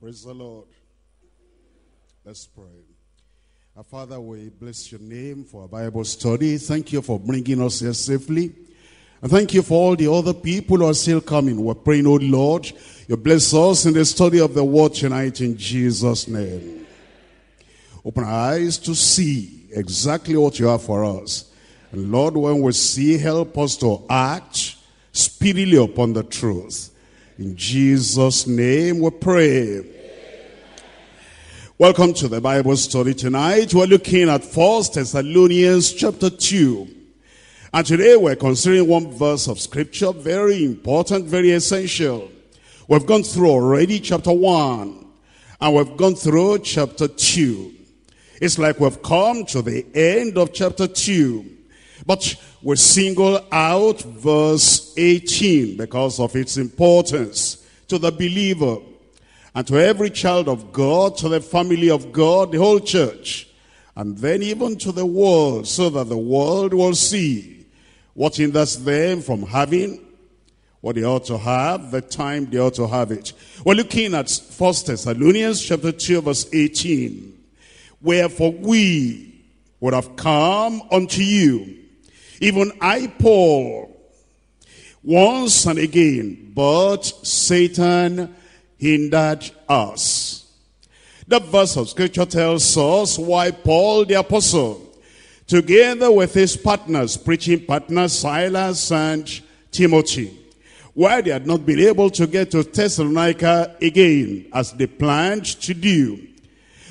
Praise the Lord. Let's pray. Our Father, we bless your name for our Bible study. Thank you for bringing us here safely. And thank you for all the other people who are still coming. We're praying, oh Lord, you bless us in the study of the word tonight in Jesus' name. Open our eyes to see exactly what you have for us. And Lord, when we see, help us to act speedily upon the truth. In Jesus' name we pray. Welcome to the Bible study tonight. We're looking at First Thessalonians chapter 2. And today we're considering one verse of scripture, very important, very essential. We've gone through already chapter 1, and we've gone through chapter 2. It's like we've come to the end of chapter 2. But we single out verse 18 because of its importance to the believer and to every child of God, to the family of God, the whole church, and then even to the world, so that the world will see what hinders them from having what they ought to have, the time they ought to have it. We're looking at 1 Thessalonians chapter 2, verse 18. Wherefore we would have come unto you, even I, Paul, once and again, but Satan hindered us. The verse of scripture tells us why Paul the apostle, together with his partners, preaching partners, Silas and Timothy, why they had not been able to get to Thessalonica again as they planned to do.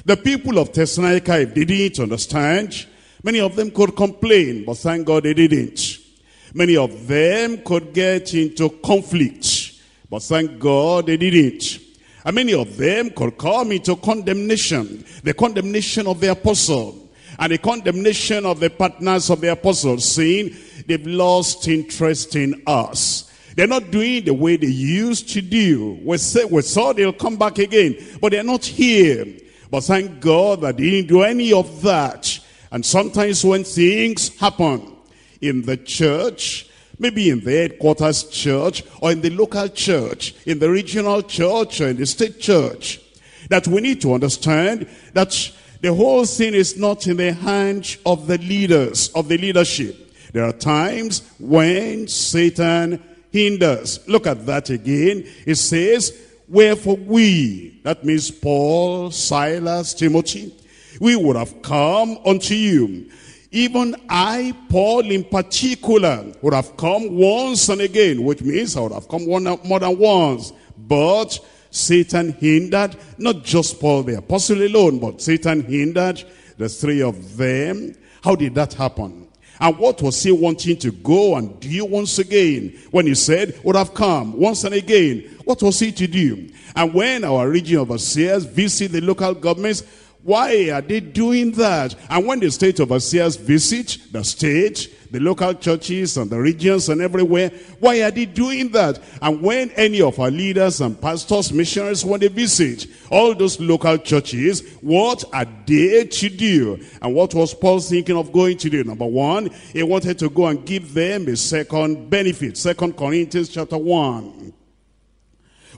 The people of Thessalonica, if they didn't understand, many of them could complain, but thank God they didn't. Many of them could get into conflict, but thank God they didn't. And many of them could come into condemnation, the condemnation of the apostle, and the condemnation of the partners of the apostle, saying they've lost interest in us. They're not doing the way they used to do. We, say, we saw they'll come back again, but they're not here. But thank God that they didn't do any of that. And sometimes when things happen in the church, maybe in the headquarters church or in the local church, in the regional church or in the state church, that we need to understand that the whole thing is not in the hands of the leaders, of the leadership. There are times when Satan hinders. Look at that again. It says, wherefore we, that means Paul, Silas, Timothy, we would have come unto you. Even I, Paul in particular, would have come once and again, which means I would have come one, more than once. But Satan hindered, not just Paul the apostle alone, but Satan hindered the three of them. How did that happen? And what was he wanting to go and do once again? When he said, would have come once and again. What was he to do? And when our region overseers visit the local governments, why are they doing that? And when the state overseers visit the state, the local churches and the regions and everywhere, why are they doing that? And when any of our leaders and pastors, missionaries, when they visit all those local churches, what are they to do? And what was Paul thinking of going to do? Number one, he wanted to go and give them a second benefit. Second Corinthians chapter 1.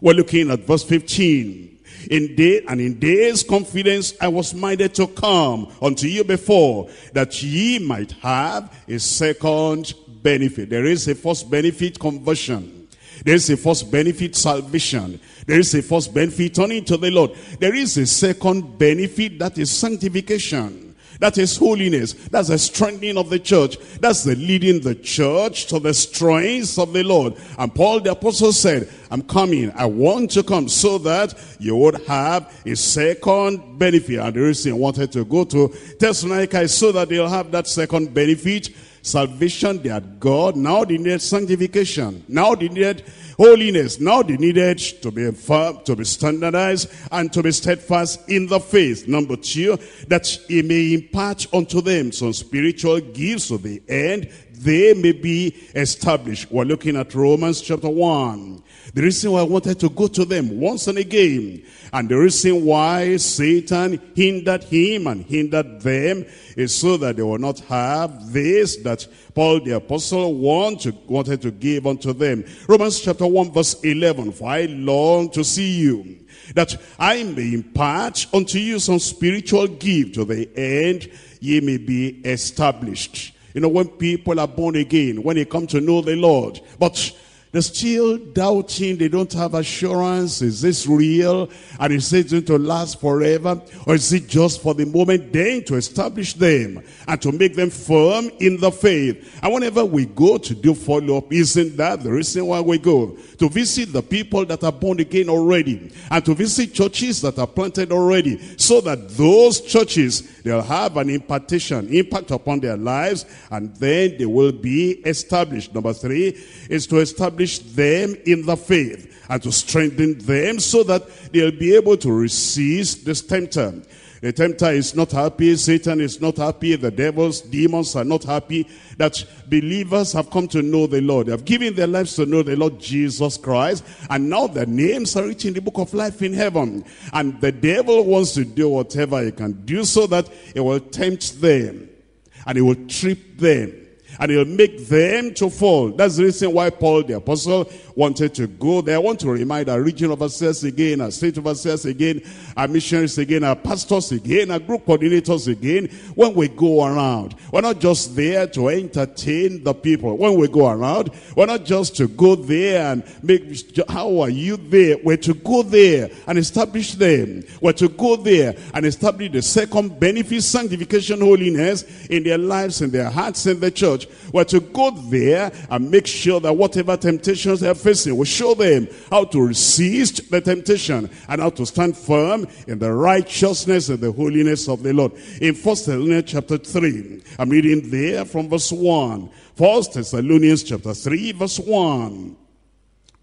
We're looking at verse 15. In day and in days confidence I was minded to come unto you before, that ye might have a second benefit. There is a first benefit conversion. There is a first benefit salvation. There is a first benefit turning to the Lord. There is a second benefit that is sanctification. That is holiness. That's the strengthening of the church. That's the leading the church to the strength of the Lord. And Paul the apostle said, I'm coming. I want to come so that you would have a second benefit. And the reason he wanted to go to Thessalonica is so that they'll have that second benefit. Salvation, they had God. Now they needed sanctification. Now they needed holiness. Now they needed to be firm, to be standardized, and to be steadfast in the faith. Number two, that he may impart unto them some spiritual gifts to the end they may be established. We're looking at Romans chapter 1. The reason why I wanted to go to them once and again, and the reason why Satan hindered him and hindered them is so that they will not have this that Paul the apostle want to, wanted to give unto them. Romans chapter 1 verse 11, For I long to see you, that I may impart unto you some spiritual gift to the end ye may be established. You know, when people are born again, when they come to know the Lord, but they're still doubting. They don't have assurance. Is this real? And is it going to last forever? Or is it just for the moment? Then to establish them and to make them firm in the faith. And whenever we go to do follow-up, isn't that the reason why we go? To visit the people that are born again already. And to visit churches that are planted already. So that those churches, they'll have an impartation, impact upon their lives. And then they will be established. Number three is to establish establish them in the faith and to strengthen them so that they'll be able to resist this tempter. The tempter is not happy, Satan is not happy, the devils, demons are not happy that believers have come to know the Lord. They have given their lives to know the Lord Jesus Christ, and now their names are written in the book of life in heaven. And the devil wants to do whatever he can do so that it will tempt them, and it will trip them, and he'll make them to fall. That's the reason why Paul the apostle wanted to go there. I want to remind our regional overseers again, our state overseers again, our missionaries again, our pastors again, our group coordinators again. When we go around, we're not just there to entertain the people. When we go around, we're not just to go there and make, how are you there? We're to go there and establish them. We're to go there and establish the second benefit, sanctification, holiness in their lives, in their hearts, in the church. We're to go there and make sure that whatever temptations they're facing, we show them how to resist the temptation and how to stand firm in the righteousness and the holiness of the Lord. In First Thessalonians chapter 3, I'm reading there from verse 1. First Thessalonians chapter 3, verse 1.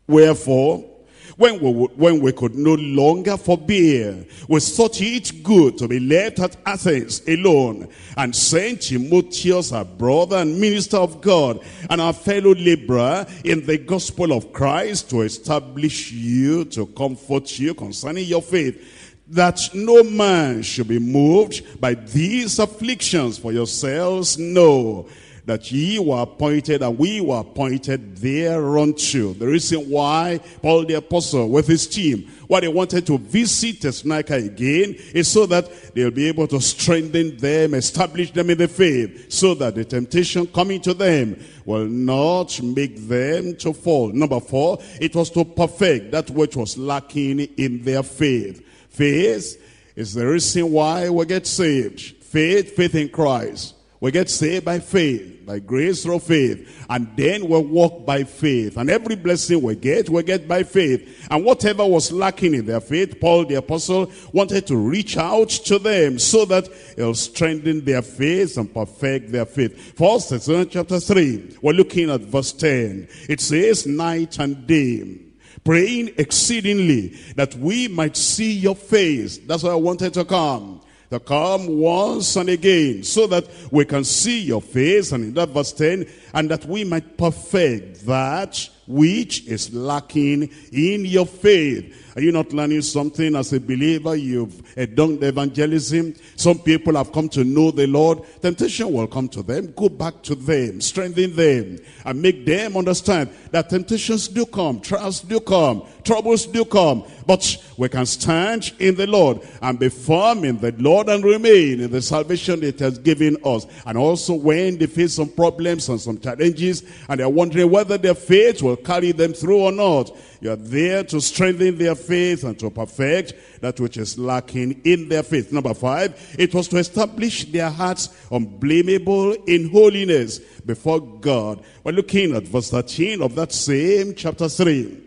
Wherefore, when we, when we could no longer forbear, we thought it good to be left at Athens alone, and sent Timotheus, our brother and minister of God, and our fellow laborer in the gospel of Christ, to establish you, to comfort you concerning your faith that no man should be moved by these afflictions for yourselves. No, that ye were appointed and we were appointed thereunto. The reason why Paul the apostle with his team, why they wanted to visit Thessalonica again is so that they'll be able to strengthen them, establish them in the faith, so that the temptation coming to them will not make them to fall. Number four, it was to perfect that which was lacking in their faith. Faith is the reason why we get saved. Faith, faith in Christ. We get saved by faith, by grace through faith. And then we walk by faith. And every blessing we get, we get by faith. And whatever was lacking in their faith, Paul the apostle wanted to reach out to them so that it'll strengthen their faith and perfect their faith. First Thessalonians chapter 3, we're looking at verse 10. It says, night and day praying exceedingly that we might see your face. That's why I wanted to come to come once and again so that we can see your face and in that verse 10 and that we might perfect that which is lacking in your faith. Are you not learning something as a believer? You've done evangelism. Some people have come to know the Lord. Temptation will come to them. Go back to them. Strengthen them. And make them understand that temptations do come. Trials do come. Troubles do come. But we can stand in the Lord and be firm in the Lord and remain in the salvation it has given us. And also when they face some problems and some challenges and they're wondering whether their faith will carry them through or not. You are there to strengthen their faith and to perfect that which is lacking in their faith. Number five, it was to establish their hearts unblameable in holiness before God. We're looking at verse 13 of that same chapter 3.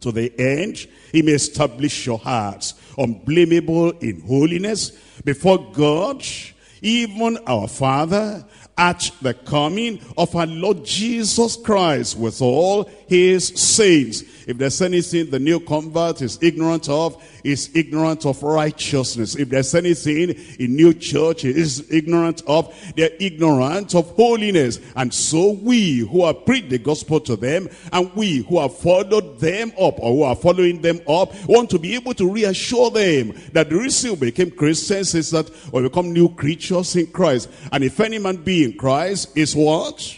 To the end, he may establish your hearts unblameable in holiness before God, even our Father at the coming of our Lord Jesus Christ with all his saints. If there's anything the new convert is ignorant of, is ignorant of righteousness. If there's anything in new church is ignorant of, they're ignorant of holiness. And so we who have preached the gospel to them, and we who have followed them up, or who are following them up, want to be able to reassure them that the reason we became Christians is that we become new creatures in Christ. And if any man be in Christ, is what?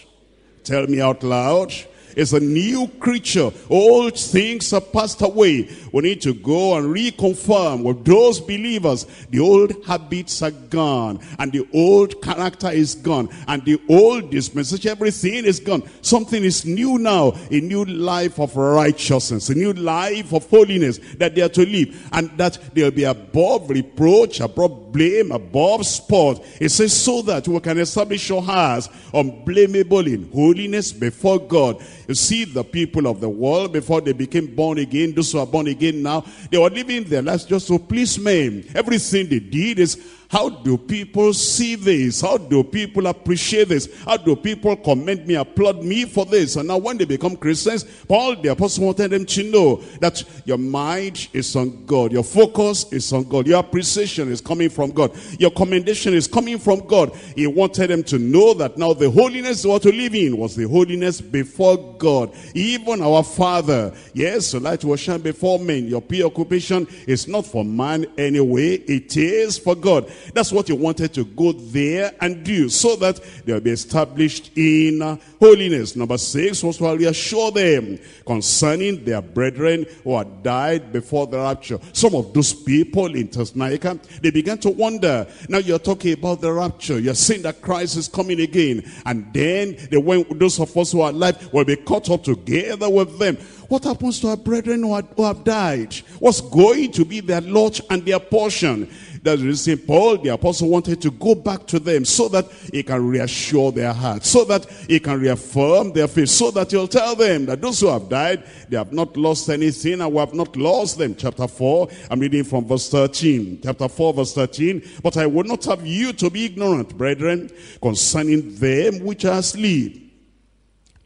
Tell me out loud is a new creature. Old things are passed away. We need to go and reconfirm with those believers. The old habits are gone and the old character is gone and the old dispensation, everything is gone. Something is new now, a new life of righteousness, a new life of holiness that they are to live and that they'll be above reproach, above blame, above spot. It says so that we can establish your hearts unblameable in holiness before God. You see the people of the world before they became born again, those who are born again now, they were living their lives just to please men. Everything they did is how do people see this? How do people appreciate this? How do people commend me, applaud me for this? And now when they become Christians, Paul the apostle wanted them to know that your mind is on God. Your focus is on God. Your appreciation is coming from God. Your commendation is coming from God. He wanted them to know that now the holiness they were to live in was the holiness before God. Even our Father. Yes, light will shine before men. Your preoccupation is not for man anyway. It is for God. That's what he wanted to go there and do so that they'll be established in holiness. Number six was to reassure them concerning their brethren who had died before the rapture. Some of those people in Thessalonica, they began to wonder. Now you're talking about the rapture. You're saying that Christ is coming again. And then they went, those of us who are alive will be caught up together with them. What happens to our brethren who, who have died? What's going to be their lot and their portion? That's the reason Paul, the apostle, wanted to go back to them so that he can reassure their hearts, so that he can reaffirm their faith, so that he'll tell them that those who have died, they have not lost anything and we have not lost them. Chapter 4, I'm reading from verse 13. Chapter 4, verse 13. But I would not have you to be ignorant, brethren, concerning them which are asleep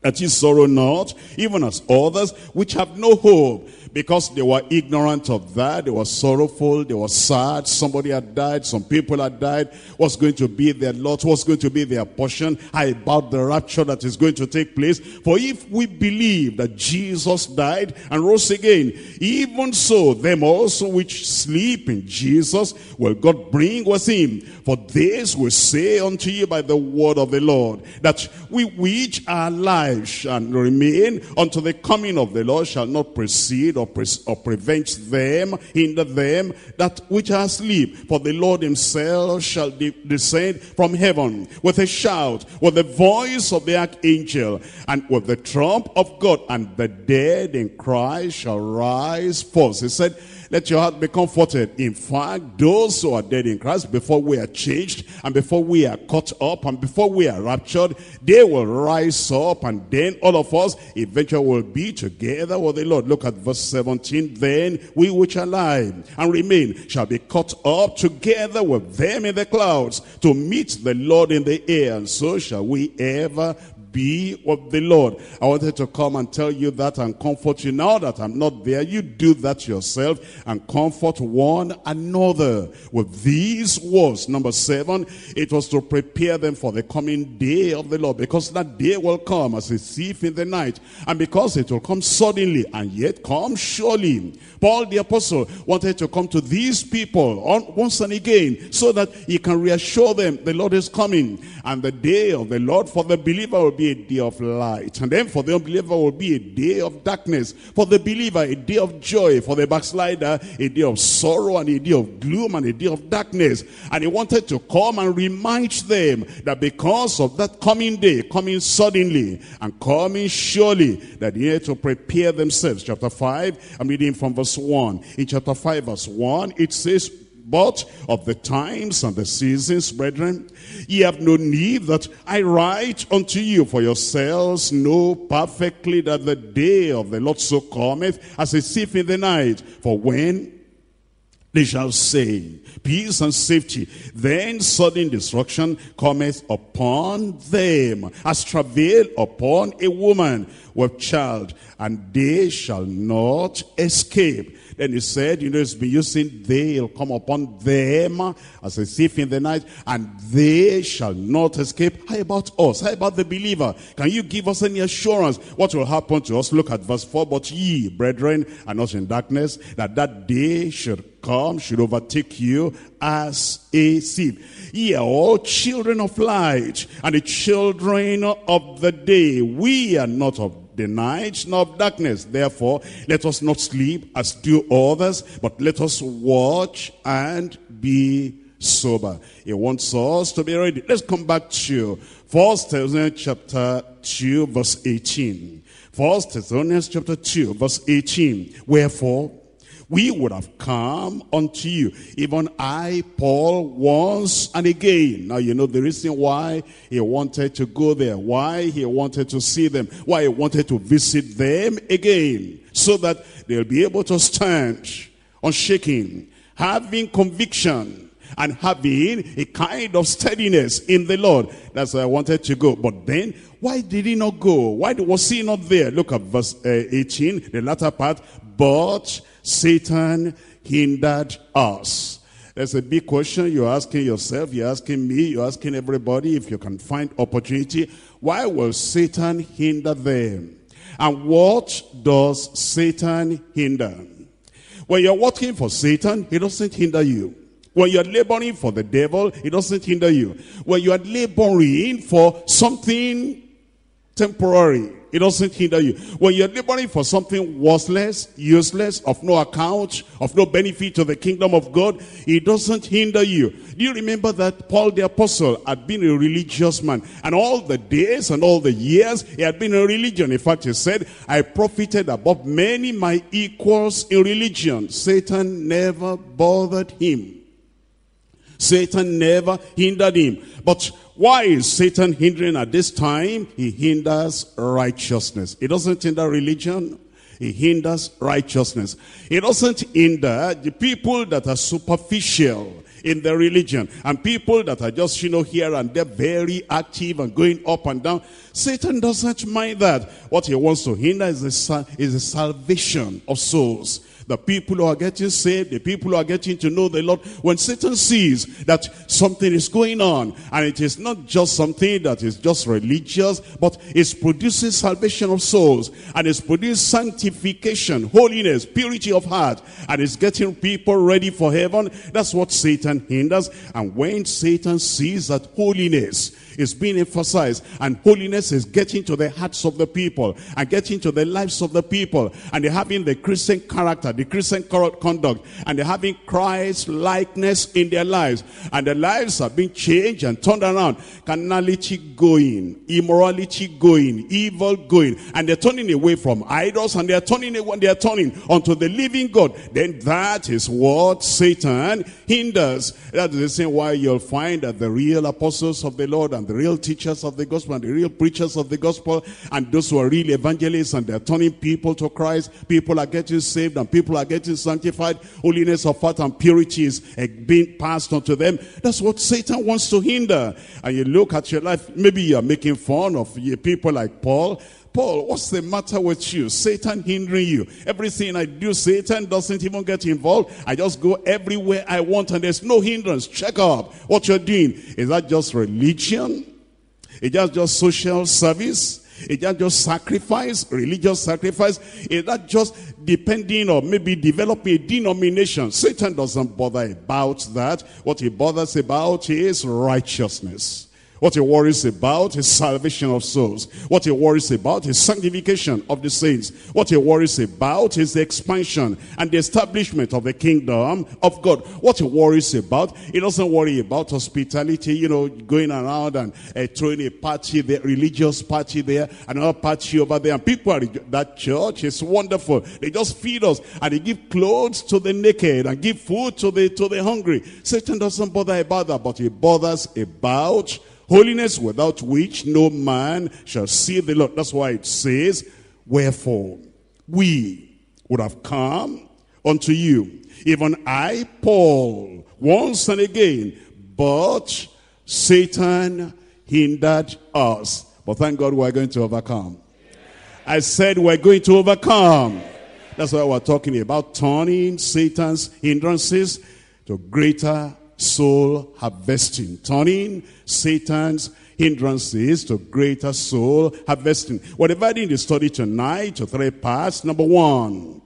that ye sorrow not, even as others which have no hope because they were ignorant of that. They were sorrowful. They were sad. Somebody had died. Some people had died. What's going to be their lot? What's going to be their portion? How about the rapture that is going to take place? For if we believe that Jesus died and rose again, even so, them also which sleep in Jesus will God bring with him. For this we say unto you by the word of the Lord, that we which are alive shall remain unto the coming of the Lord shall not proceed or, pre or prevent them, hinder them that which are asleep. For the Lord himself shall de descend from heaven with a shout, with the voice of the archangel, and with the trump of God, and the dead in Christ shall rise first. He said, let your heart be comforted. In fact, those who are dead in Christ, before we are changed, and before we are caught up, and before we are raptured, they will rise up, and then all of us eventually will be together with the Lord. Look at verse 17. Then we which are alive and remain shall be caught up together with them in the clouds to meet the Lord in the air, and so shall we ever be of the Lord. I wanted to come and tell you that and comfort you now that I'm not there. You do that yourself and comfort one another with these words. Number seven, it was to prepare them for the coming day of the Lord because that day will come as a thief in the night and because it will come suddenly and yet come surely. Paul the apostle wanted to come to these people on, once and again so that he can reassure them the Lord is coming and the day of the Lord for the believer will be a day of light. And then for the unbeliever will be a day of darkness. For the believer, a day of joy. For the backslider, a day of sorrow and a day of gloom and a day of darkness. And he wanted to come and remind them that because of that coming day, coming suddenly and coming surely, that they had to prepare themselves. Chapter 5, I'm reading from verse 1. In chapter 5, verse 1, it says, but of the times and the seasons, brethren, ye have no need that I write unto you for yourselves. Know perfectly that the day of the Lord so cometh as a thief in the night. For when They shall say, peace and safety. Then sudden destruction cometh upon them, as travail upon a woman with child, and they shall not escape. Then he said, you know, it's been using they'll come upon them as a thief in the night, and they shall not escape. How about us? How about the believer? Can you give us any assurance what will happen to us? Look at verse 4. But ye, brethren, are not in darkness, that that day should come, should overtake you as a thief. Ye are all children of light, and the children of the day. We are not of the night nor of darkness. Therefore, let us not sleep as do others, but let us watch and be sober. He wants us to be ready. Let's come back to First Thessalonians chapter 2 verse 18. First Thessalonians chapter 2 verse 18. Wherefore, we would have come unto you. Even I, Paul, once and again. Now you know the reason why he wanted to go there, why he wanted to see them, why he wanted to visit them again, so that they'll be able to stand unshaking, having conviction, and having a kind of steadiness in the Lord. That's why I wanted to go. But then, why did he not go? Why was he not there? Look at verse uh, 18, the latter part. But Satan hindered us. There's a big question you're asking yourself, you're asking me, you're asking everybody if you can find opportunity. Why will Satan hinder them? And what does Satan hinder? When you're working for Satan, he doesn't hinder you. When you're laboring for the devil, he doesn't hinder you. When you are laboring for something temporary, it doesn't hinder you. When you're laboring for something worthless, useless, of no account, of no benefit to the kingdom of God, it doesn't hinder you. Do you remember that Paul the apostle had been a religious man? And all the days and all the years, he had been in religion. In fact, he said, I profited above many my equals in religion. Satan never bothered him. Satan never hindered him. But why is Satan hindering at this time? He hinders righteousness. He doesn't hinder religion. He hinders righteousness. He doesn't hinder the people that are superficial in their religion and people that are just, you know, here and there very active and going up and down. Satan doesn't mind that. What he wants to hinder is the, is the salvation of souls the people who are getting saved, the people who are getting to know the Lord. When Satan sees that something is going on, and it is not just something that is just religious, but it's producing salvation of souls, and it's producing sanctification, holiness, purity of heart, and it's getting people ready for heaven, that's what Satan hinders. And when Satan sees that holiness is being emphasized and holiness is getting to the hearts of the people and getting to the lives of the people and they're having the Christian character, the Christian conduct and they're having Christ likeness in their lives and their lives are being changed and turned around. Carnality going, immorality going, evil going and they're turning away from idols and they're turning away, they're turning unto the living God. Then that is what Satan hinders. That is the reason why you'll find that the real apostles of the Lord and the real teachers of the gospel and the real preachers of the gospel and those who are real evangelists and they're turning people to Christ. People are getting saved and people are getting sanctified. Holiness of heart and purity is eh, being passed on to them. That's what Satan wants to hinder. And you look at your life, maybe you're making fun of people like Paul. Paul, what's the matter with you? Satan hindering you. Everything I do, Satan doesn't even get involved. I just go everywhere I want and there's no hindrance. Check up what you're doing. Is that just religion? Is that just social service? Is that just sacrifice, religious sacrifice? Is that just depending or maybe developing a denomination? Satan doesn't bother about that. What he bothers about is righteousness. What he worries about is salvation of souls. What he worries about is sanctification of the saints. What he worries about is the expansion and the establishment of the kingdom of God. What he worries about, he doesn't worry about hospitality, you know, going around and uh, throwing a party there, religious party there, another party over there. And people are, that church is wonderful. They just feed us and they give clothes to the naked and give food to the, to the hungry. Satan doesn't bother about that, but he bothers about Holiness without which no man shall see the Lord. That's why it says, wherefore we would have come unto you. Even I, Paul, once and again, but Satan hindered us. But thank God we're going to overcome. I said we're going to overcome. That's why we're talking about turning Satan's hindrances to greater soul harvesting. Turning Satan's hindrances to greater soul harvesting. We're dividing the study tonight to three parts. Number one,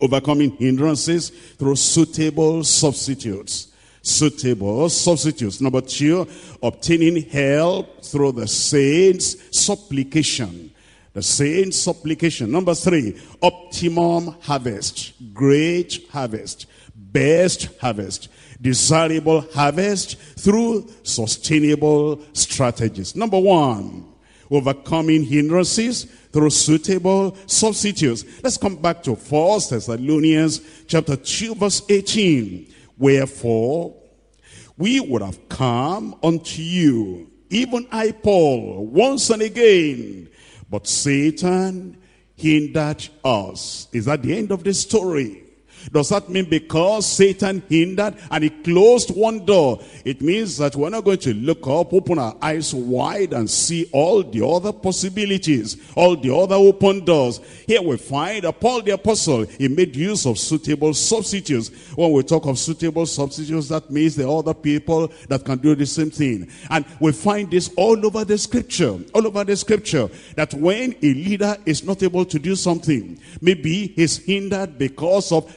overcoming hindrances through suitable substitutes. Suitable substitutes. Number two, obtaining help through the saints' supplication. The saints' supplication. Number three, optimum harvest. Great harvest. Best harvest desirable harvest through sustainable strategies. Number one, overcoming hindrances through suitable substitutes. Let's come back to 1 Thessalonians chapter 2 verse 18. Wherefore, we would have come unto you, even I Paul, once and again, but Satan hindered us. Is that the end of the story? Does that mean because Satan hindered and he closed one door, it means that we're not going to look up, open our eyes wide and see all the other possibilities, all the other open doors. Here we find Paul the apostle, he made use of suitable substitutes. When we talk of suitable substitutes, that means there are other people that can do the same thing. And we find this all over the scripture, all over the scripture, that when a leader is not able to do something, maybe he's hindered because of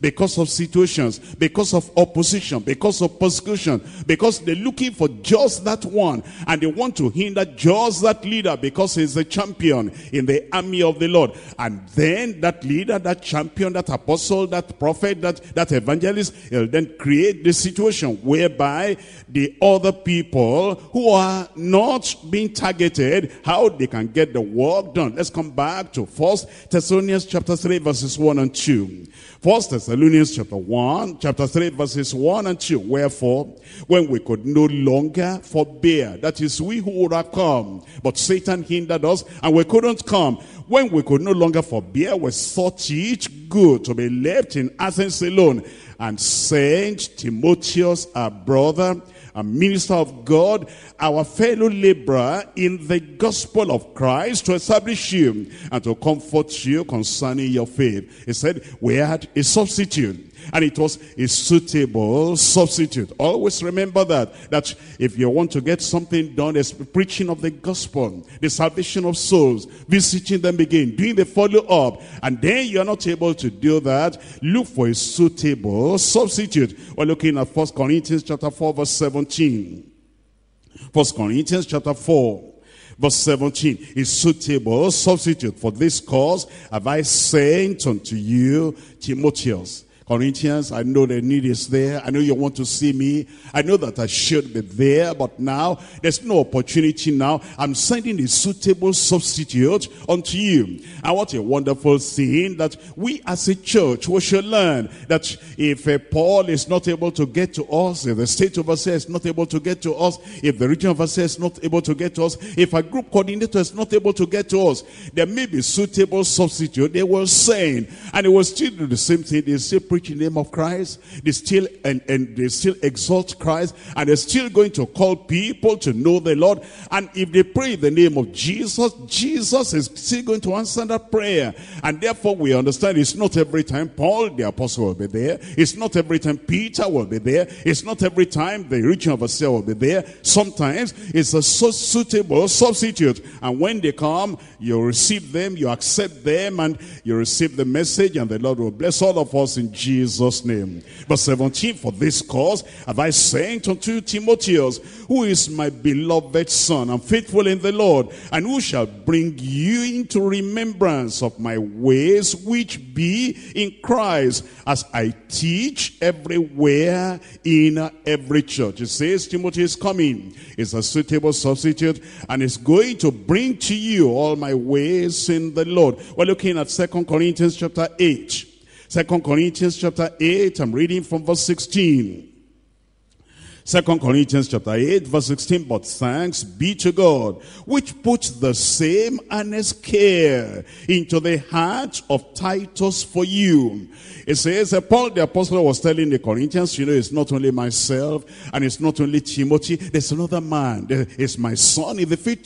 because of situations, because of opposition, because of persecution, because they're looking for just that one and they want to hinder just that leader because he's a champion in the army of the Lord. And then that leader, that champion, that apostle, that prophet, that, that evangelist, he'll then create the situation whereby the other people who are not being targeted, how they can get the work done. Let's come back to First Thessalonians chapter 3 verses 1 and 2. First Thessalonians chapter 1, chapter 3, verses 1 and 2. Wherefore, when we could no longer forbear, that is we who would have come, but Satan hindered us and we couldn't come. When we could no longer forbear, we thought it good to be left in Athens alone and sent Timotheus, our brother, a minister of God, our fellow laborer in the gospel of Christ to establish you and to comfort you concerning your faith. He said, we had a substitute and it was a suitable substitute. Always remember that, that if you want to get something done, it's preaching of the gospel, the salvation of souls, visiting them again, doing the follow-up, and then you're not able to do that, look for a suitable substitute. We're looking at First Corinthians chapter 4, verse 17. First Corinthians chapter 4, Verse 17, is suitable substitute for this cause have I sent unto you Timotheus Corinthians, I know the need is there. I know you want to see me. I know that I should be there, but now there's no opportunity now. I'm sending a suitable substitute unto you. And what a wonderful thing that we as a church, we should learn that if uh, Paul is not able to get to us, if the state of us is not able to get to us, if the region of us is not able to get to us, if a group coordinator is not able to get to us, there may be suitable substitute. They were saying, and it was still do the same thing. They say, preach in the name of Christ. They still and, and they still exalt Christ and they're still going to call people to know the Lord. And if they pray the name of Jesus, Jesus is still going to answer that prayer. And therefore we understand it's not every time Paul the apostle will be there. It's not every time Peter will be there. It's not every time the region overseer will be there. Sometimes it's a so suitable substitute. And when they come, you receive them, you accept them, and you receive the message, and the Lord will bless all of us in Jesus' name. Verse 17, for this cause have I sent unto Timotheus, who is my beloved son, and faithful in the Lord, and who shall bring you into remembrance of my ways, which be in Christ, as I teach everywhere in every church. It says Timothy is coming, is a suitable substitute, and is going to bring to you all my my ways in the Lord. We're looking at Second Corinthians chapter 8. Second Corinthians chapter 8, I'm reading from verse 16. Second Corinthians chapter 8 verse 16, but thanks be to God, which puts the same earnest care into the heart of Titus for you. It says, Paul the apostle was telling the Corinthians, you know, it's not only myself and it's not only Timothy, there's another man, it's my son in the faith.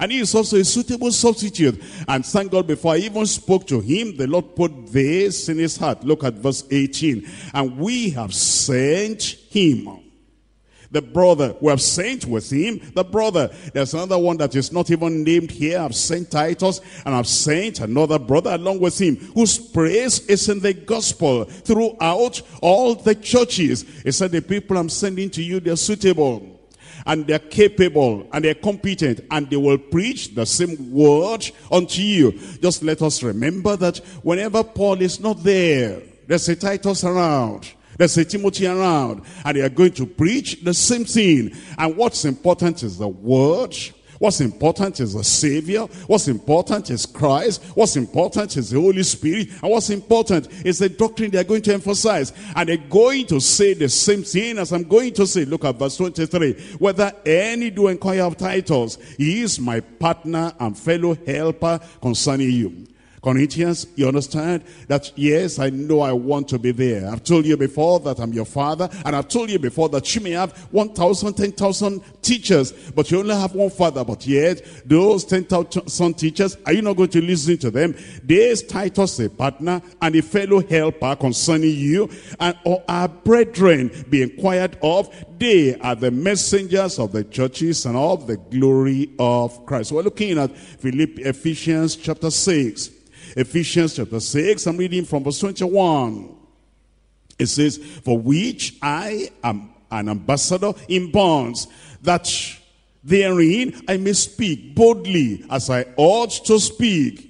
And he is also a suitable substitute. And thank God before I even spoke to him, the Lord put this in his heart. Look at verse 18. And we have sent him the brother. We have sent with him the brother. There's another one that is not even named here. I've sent Titus and I've sent another brother along with him whose praise is in the gospel throughout all the churches. He said, the people I'm sending to you, they're suitable and they're capable and they're competent and they will preach the same word unto you. Just let us remember that whenever Paul is not there, there's a Titus around. There's a Timothy around and they are going to preach the same thing. And what's important is the word. What's important is the Savior. What's important is Christ. What's important is the Holy Spirit. And what's important is the doctrine they're going to emphasize. And they're going to say the same thing as I'm going to say. Look at verse 23. Whether any do inquire of Titus, he is my partner and fellow helper concerning you. Corinthians, you understand that yes, I know I want to be there. I've told you before that I'm your father, and I've told you before that you may have 1,000, 10,000 teachers, but you only have one father. But yet, those 10,000 teachers, are you not going to listen to them? There's Titus, a partner, and a fellow helper concerning you, and our brethren be inquired of. They are the messengers of the churches and of the glory of Christ. We're looking at Philip, Ephesians chapter 6. Ephesians chapter 6, I'm reading from verse 21. It says, For which I am an ambassador in bonds, that therein I may speak boldly as I ought to speak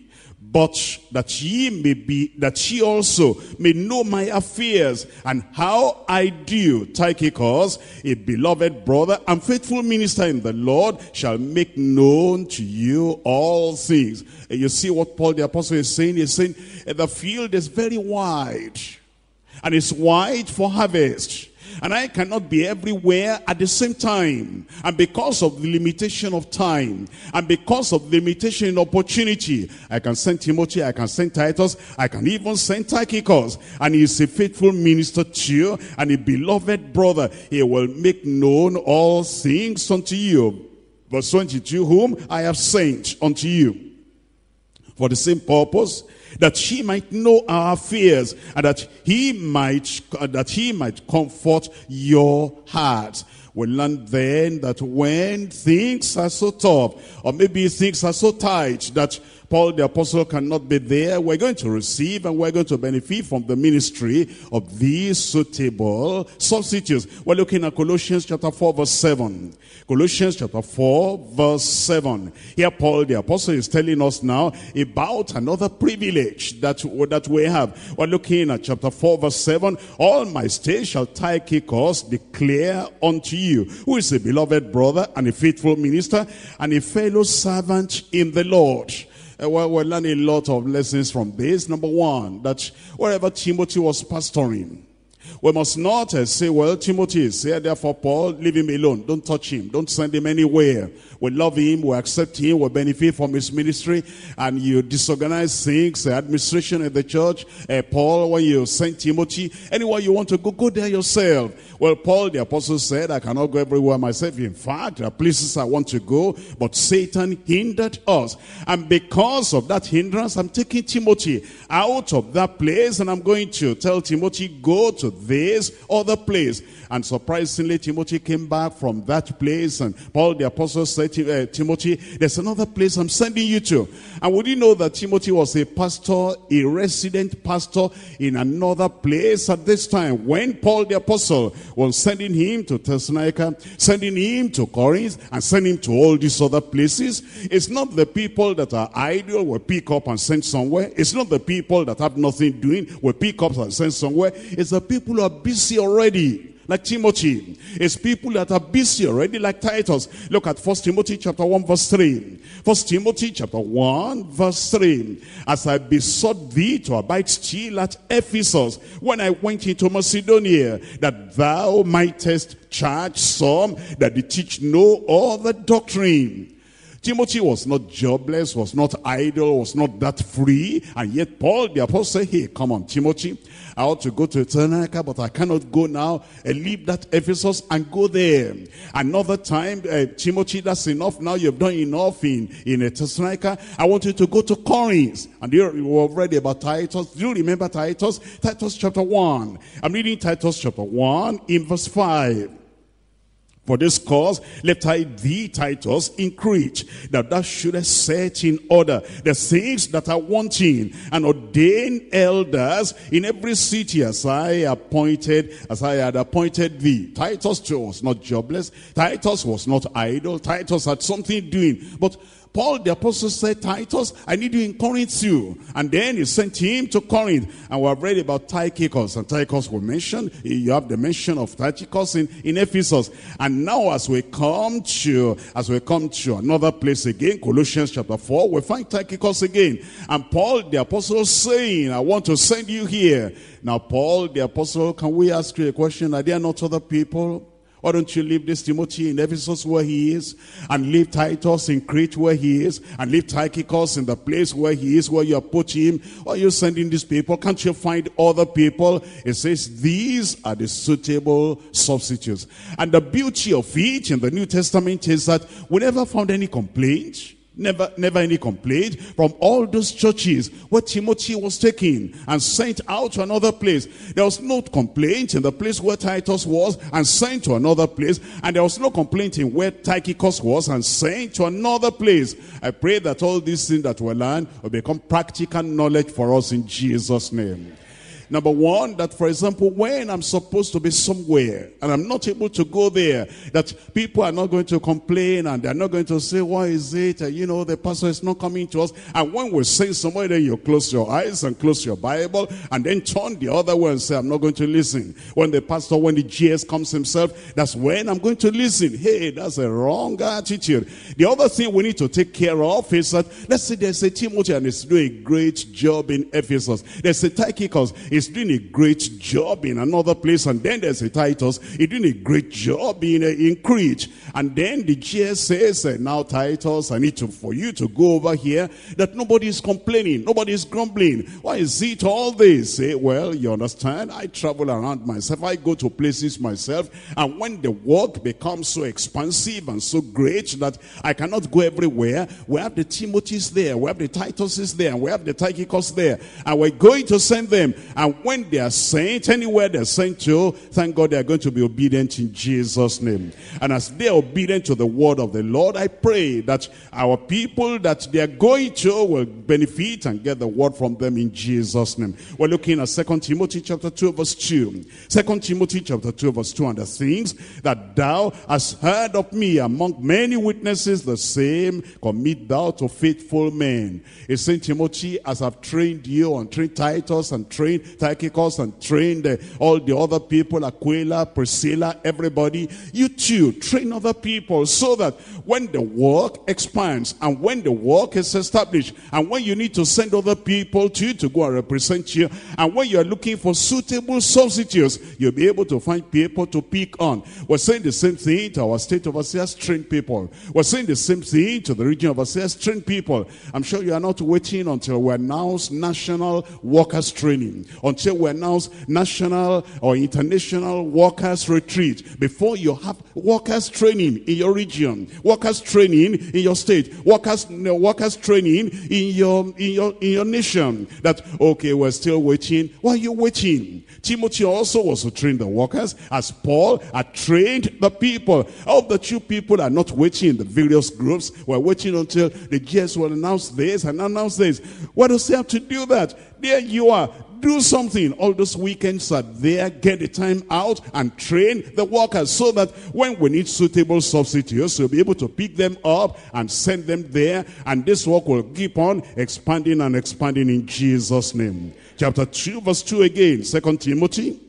but that ye may be, that ye also may know my affairs and how I do. Tychicus, a beloved brother and faithful minister in the Lord, shall make known to you all things. And you see what Paul the apostle is saying? He's saying the field is very wide and it's wide for harvest. And I cannot be everywhere at the same time. And because of the limitation of time, and because of limitation in opportunity, I can send Timothy, I can send Titus, I can even send Tychicus. And he is a faithful minister to you, and a beloved brother. He will make known all things unto you. Verse 22, whom I have sent unto you. For the same purpose, that she might know our fears and that he might uh, that he might comfort your heart. We learn then that when things are so tough or maybe things are so tight that Paul the apostle cannot be there. We're going to receive and we're going to benefit from the ministry of these suitable substitutes. We're looking at Colossians chapter 4 verse 7. Colossians chapter 4 verse 7. Here Paul the apostle is telling us now about another privilege that, that we have. We're looking at chapter 4 verse 7. All my state shall Tychicus declare unto you, who is a beloved brother and a faithful minister and a fellow servant in the Lord well, we learn a lot of lessons from this. Number one, that wherever Timothy was pastoring, we must not uh, say, well, Timothy is here, therefore Paul, leave him alone. Don't touch him. Don't send him anywhere. We love him, we accept him, we benefit from his ministry, and you disorganize things, the administration in the church. Uh, Paul, when you send Timothy, anywhere you want to go, go there yourself. Well, Paul, the apostle said, I cannot go everywhere myself. In fact, there are places I want to go, but Satan hindered us. And because of that hindrance, I'm taking Timothy out of that place, and I'm going to tell Timothy, go to this other place. And surprisingly, Timothy came back from that place, and Paul the apostle said, uh, Timothy, there's another place I'm sending you to. And would you know that Timothy was a pastor, a resident pastor in another place at this time when Paul the apostle was sending him to Thessalonica, sending him to Corinth, and sending him to all these other places. It's not the people that are idle will pick up and send somewhere. It's not the people that have nothing doing will pick up and send somewhere. It's the people who are busy already like Timothy. It's people that are busy already like Titus. Look at First Timothy chapter 1 verse 3. First Timothy chapter 1 verse 3. As I besought thee to abide still at Ephesus when I went into Macedonia, that thou mightest charge some that they teach no other doctrine Timothy was not jobless, was not idle, was not that free. And yet Paul, the apostle, said, hey, come on, Timothy, I ought to go to Thessalonica, but I cannot go now. And leave that Ephesus and go there. Another time, uh, Timothy, that's enough. Now you've done enough in, in Thessalonica. I want you to go to Corinth. And you have read about Titus. Do you remember Titus? Titus chapter 1. I'm reading Titus chapter 1 in verse 5. For this cause left I thee, Titus, in Crete, that thou shouldest set in order the things that are wanting, and ordain elders in every city as I appointed, as I had appointed thee. Titus was not jobless. Titus was not idle. Titus had something doing. But Paul the apostle said, Titus, I need you in Corinth too. And then he sent him to Corinth. And we have read about Tychicus. And Tychicus was mentioned. You have the mention of Tychicus in, in Ephesus. And now as we come to, as we come to another place again, Colossians chapter 4, we find Tychicus again. And Paul the apostle saying, I want to send you here. Now Paul the apostle, can we ask you a question? Are there not other people why don't you leave this Timothy in Ephesus where he is and leave Titus in Crete where he is and leave Tychicus in the place where he is where you are put him? Why are you sending these people? Can't you find other people? It says these are the suitable substitutes. And the beauty of it in the New Testament is that we never found any complaint Never, never any complaint from all those churches where Timothy was taken and sent out to another place. There was no complaint in the place where Titus was and sent to another place. And there was no complaint in where Tychicus was and sent to another place. I pray that all these things that we learn will become practical knowledge for us in Jesus' name. Number one, that for example, when I'm supposed to be somewhere and I'm not able to go there, that people are not going to complain and they're not going to say, why is it? You know, the pastor is not coming to us. And when we say somewhere, then you close your eyes and close your Bible and then turn the other way and say, I'm not going to listen. When the pastor, when the GS comes himself, that's when I'm going to listen. Hey, that's a wrong attitude. The other thing we need to take care of is that, let's say there's a Timothy and he's doing a great job in Ephesus. There's a Tychicus is doing a great job in another place. And then there's a Titus, he's doing a great job in, uh, in Crete. And then the GS says, uh, now Titus, I need to, for you to go over here, that nobody is complaining, nobody is grumbling. Why is it all this? Say, well, you understand, I travel around myself, I go to places myself, and when the work becomes so expansive and so great that I cannot go everywhere, we have the Timothy's there, we have the Tituses there, we have the Tychicus there, and we're going to send them. And and when they are sent, anywhere they're sent to, thank God they are going to be obedient in Jesus' name. And as they are obedient to the word of the Lord, I pray that our people that they are going to will benefit and get the word from them in Jesus' name. We're looking at Second Timothy chapter 2 verse 2. 2 Timothy chapter 2 verse 2 and the things that thou hast heard of me among many witnesses, the same commit thou to faithful men. It's Saint Timothy, as I've trained you and trained Titus and trained Tychicus and trained all the other people, Aquila, Priscilla, everybody. You too, train other people so that when the work expands and when the work is established and when you need to send other people to you to go and represent you and when you're looking for suitable substitutes, you'll be able to find people to pick on. We're saying the same thing to our state of overseers, train people. We're saying the same thing to the region overseers, train people. I'm sure you are not waiting until we announce national workers training until we announce national or international workers retreat. Before you have workers training in your region, workers training in your state, workers, workers training in your, in your, in your nation. That, okay, we're still waiting. Why are you waiting? Timothy also was to train the workers as Paul had trained the people. All the two people are not waiting in the various groups. We're waiting until the GS will announce this and announce this. Why does he have to do that? There you are do something. All those weekends are there. Get the time out and train the workers so that when we need suitable substitutes, we'll be able to pick them up and send them there. And this work will keep on expanding and expanding in Jesus' name. Chapter 2, verse 2 again. Second Timothy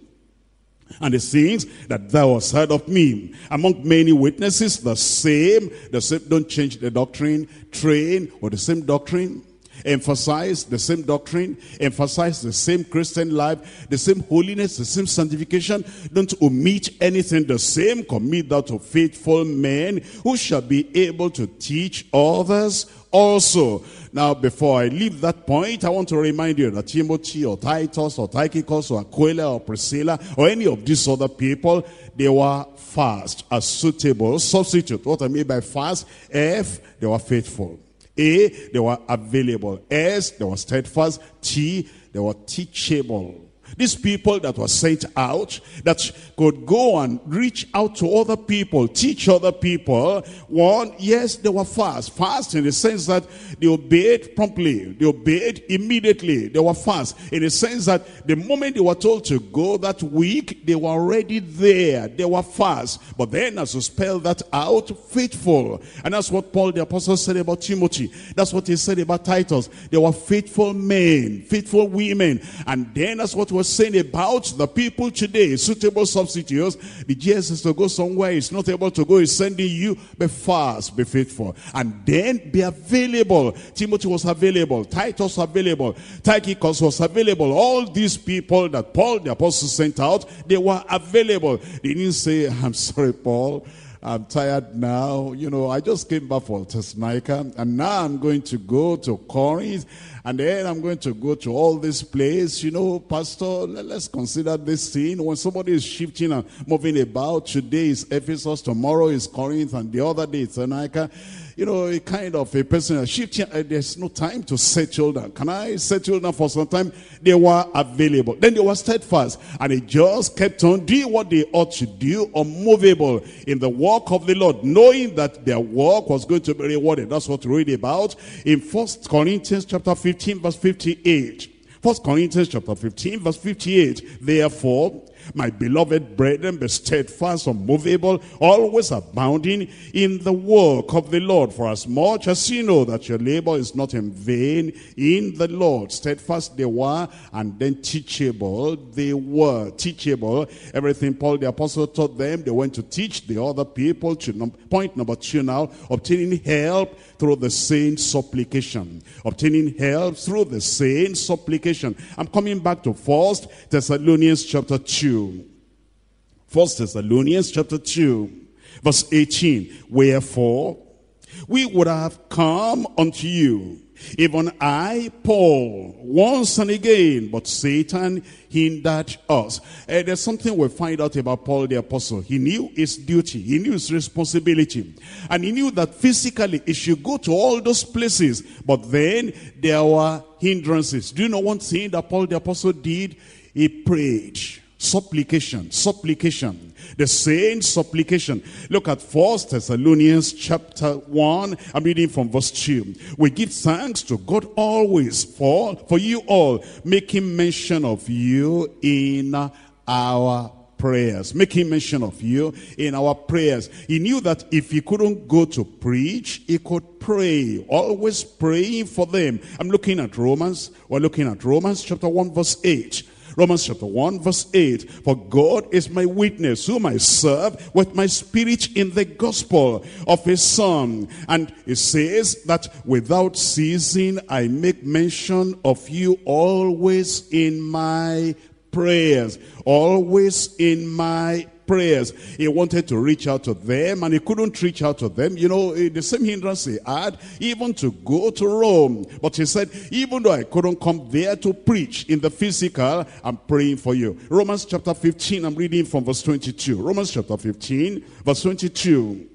and the things that thou hast heard of me. Among many witnesses, the same, the same, don't change the doctrine, train with the same doctrine, emphasize the same doctrine, emphasize the same Christian life, the same holiness, the same sanctification. Don't omit anything. The same commit that to faithful men who shall be able to teach others also. Now, before I leave that point, I want to remind you that Timothy or Titus or Tychicus or Aquila or Priscilla or any of these other people, they were fast, a suitable substitute. What I mean by fast, F, they were faithful. A, they were available. S, they were steadfast. T, they were teachable. These people that were sent out, that could go and reach out to other people, teach other people. One, yes, they were fast. Fast in the sense that they obeyed promptly. They obeyed immediately. They were fast in the sense that the moment they were told to go that week, they were already there. They were fast. But then as you spell that out, faithful. And that's what Paul the apostle said about Timothy. That's what he said about Titus. They were faithful men, faithful women. And then that's what was saying about the people today, suitable substitutes. The GS to go somewhere, is not able to go, is sending you, be fast, be faithful. And then be available. Timothy was available, Titus available, Tychicus was available. All these people that Paul the apostle sent out, they were available. They didn't say, I'm sorry, Paul. I'm tired now. You know, I just came back from Thessalonica and now I'm going to go to Corinth and then I'm going to go to all this place. You know, Pastor, let's consider this scene. When somebody is shifting and moving about, today is Ephesus, tomorrow is Corinth, and the other day it's Thessalonica you know, a kind of a person shifting. Uh, there's no time to settle down. Can I settle down for some time? They were available. Then they were steadfast. And they just kept on doing what they ought to do, unmovable in the work of the Lord, knowing that their work was going to be rewarded. That's what we read about in First Corinthians chapter 15, verse 58. First Corinthians chapter 15, verse 58. Therefore, my beloved brethren, be steadfast, unmovable, always abounding in the work of the Lord. For as much as you know that your labor is not in vain in the Lord. Steadfast they were, and then teachable they were. Teachable. Everything Paul the apostle taught them, they went to teach the other people. To point number two now, obtaining help through the same supplication. Obtaining help through the same supplication. I'm coming back to First Thessalonians chapter 2. 2. First Thessalonians chapter 2, verse 18. Wherefore, we would have come unto you, even I, Paul, once and again, but Satan hindered us. Uh, there's something we find out about Paul the apostle. He knew his duty. He knew his responsibility. And he knew that physically he should go to all those places. But then there were hindrances. Do you know one thing that Paul the apostle did? He prayed supplication supplication the same supplication. Look at first thessalonians chapter 1 i'm reading from verse 2 we give thanks to god always for for you all making mention of you in our prayers. Making mention of you in our prayers. He knew that if he couldn't go to preach he could pray. Always praying for them. I'm looking at romans. We're looking at romans chapter 1 verse 8 Romans chapter 1 verse 8. For God is my witness, whom I serve with my spirit in the gospel of his son. And it says that without ceasing I make mention of you always in my prayers. Always in my prayers. He wanted to reach out to them and he couldn't reach out to them. You know, eh, the same hindrance he had, even to go to Rome. But he said, even though I couldn't come there to preach in the physical, I'm praying for you. Romans chapter 15, I'm reading from verse 22. Romans chapter 15, verse 22.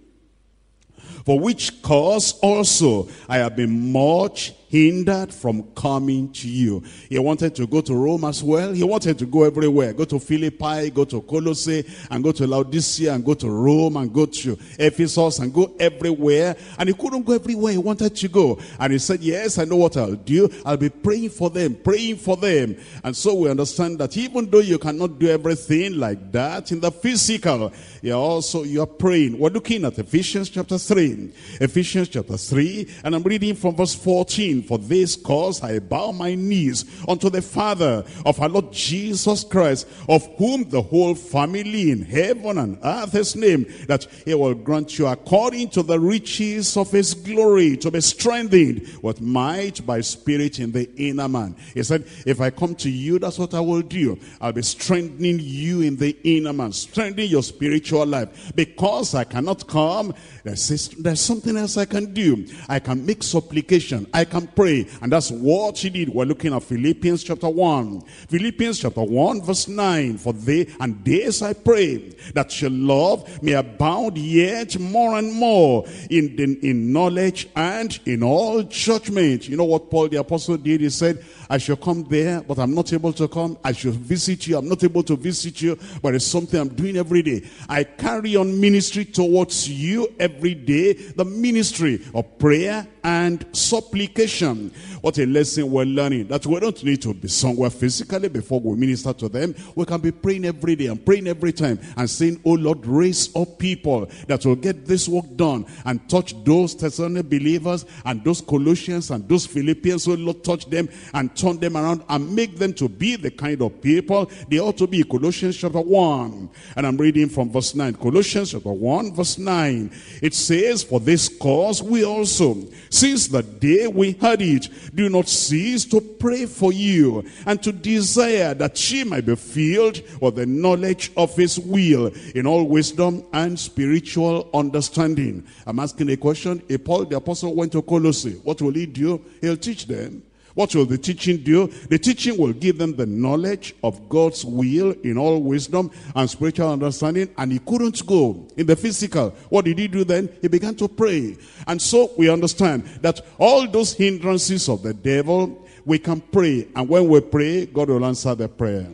For which cause also I have been much hindered from coming to you. He wanted to go to Rome as well. He wanted to go everywhere. Go to Philippi, go to Colossae, and go to Laodicea, and go to Rome, and go to Ephesus, and go everywhere. And he couldn't go everywhere he wanted to go. And he said, yes, I know what I'll do. I'll be praying for them, praying for them. And so we understand that even though you cannot do everything like that in the physical, you also, you are praying. We're looking at Ephesians chapter 3. Ephesians chapter 3, and I'm reading from verse 14 14, for this cause I bow my knees unto the Father of our Lord Jesus Christ, of whom the whole family in heaven and earth is named, that he will grant you according to the riches of his glory to be strengthened with might by spirit in the inner man. He said, if I come to you, that's what I will do. I'll be strengthening you in the inner man, strengthening your spiritual life. Because I cannot come, there's, there's something else I can do. I can make supplication. I can pray. And that's what he did. We're looking at Philippians chapter 1. Philippians chapter 1 verse 9. For they, and this I pray, that your love may abound yet more and more in, in, in knowledge and in all judgment. You know what Paul the apostle did? He said, I shall come there, but I'm not able to come. I shall visit you. I'm not able to visit you, but it's something I'm doing every day. I carry on ministry towards you every day. The ministry of prayer and supplication. What a lesson we're learning. That we don't need to be somewhere physically before we minister to them. We can be praying every day and praying every time and saying, Oh Lord, raise up people that will get this work done and touch those Thessalonian believers and those Colossians and those Philippians. Oh Lord, touch them and turn them around and make them to be the kind of people they ought to be. Colossians chapter 1. And I'm reading from verse 9. Colossians chapter 1 verse 9. It says, For this cause we also, since the day we heard it, do not cease to pray for you and to desire that she might be filled with the knowledge of his will in all wisdom and spiritual understanding. I'm asking a question. If Paul the apostle went to Colossae, what will he do? He'll teach them. What will the teaching do? The teaching will give them the knowledge of God's will in all wisdom and spiritual understanding. And he couldn't go in the physical. What did he do then? He began to pray. And so we understand that all those hindrances of the devil, we can pray. And when we pray, God will answer the prayer.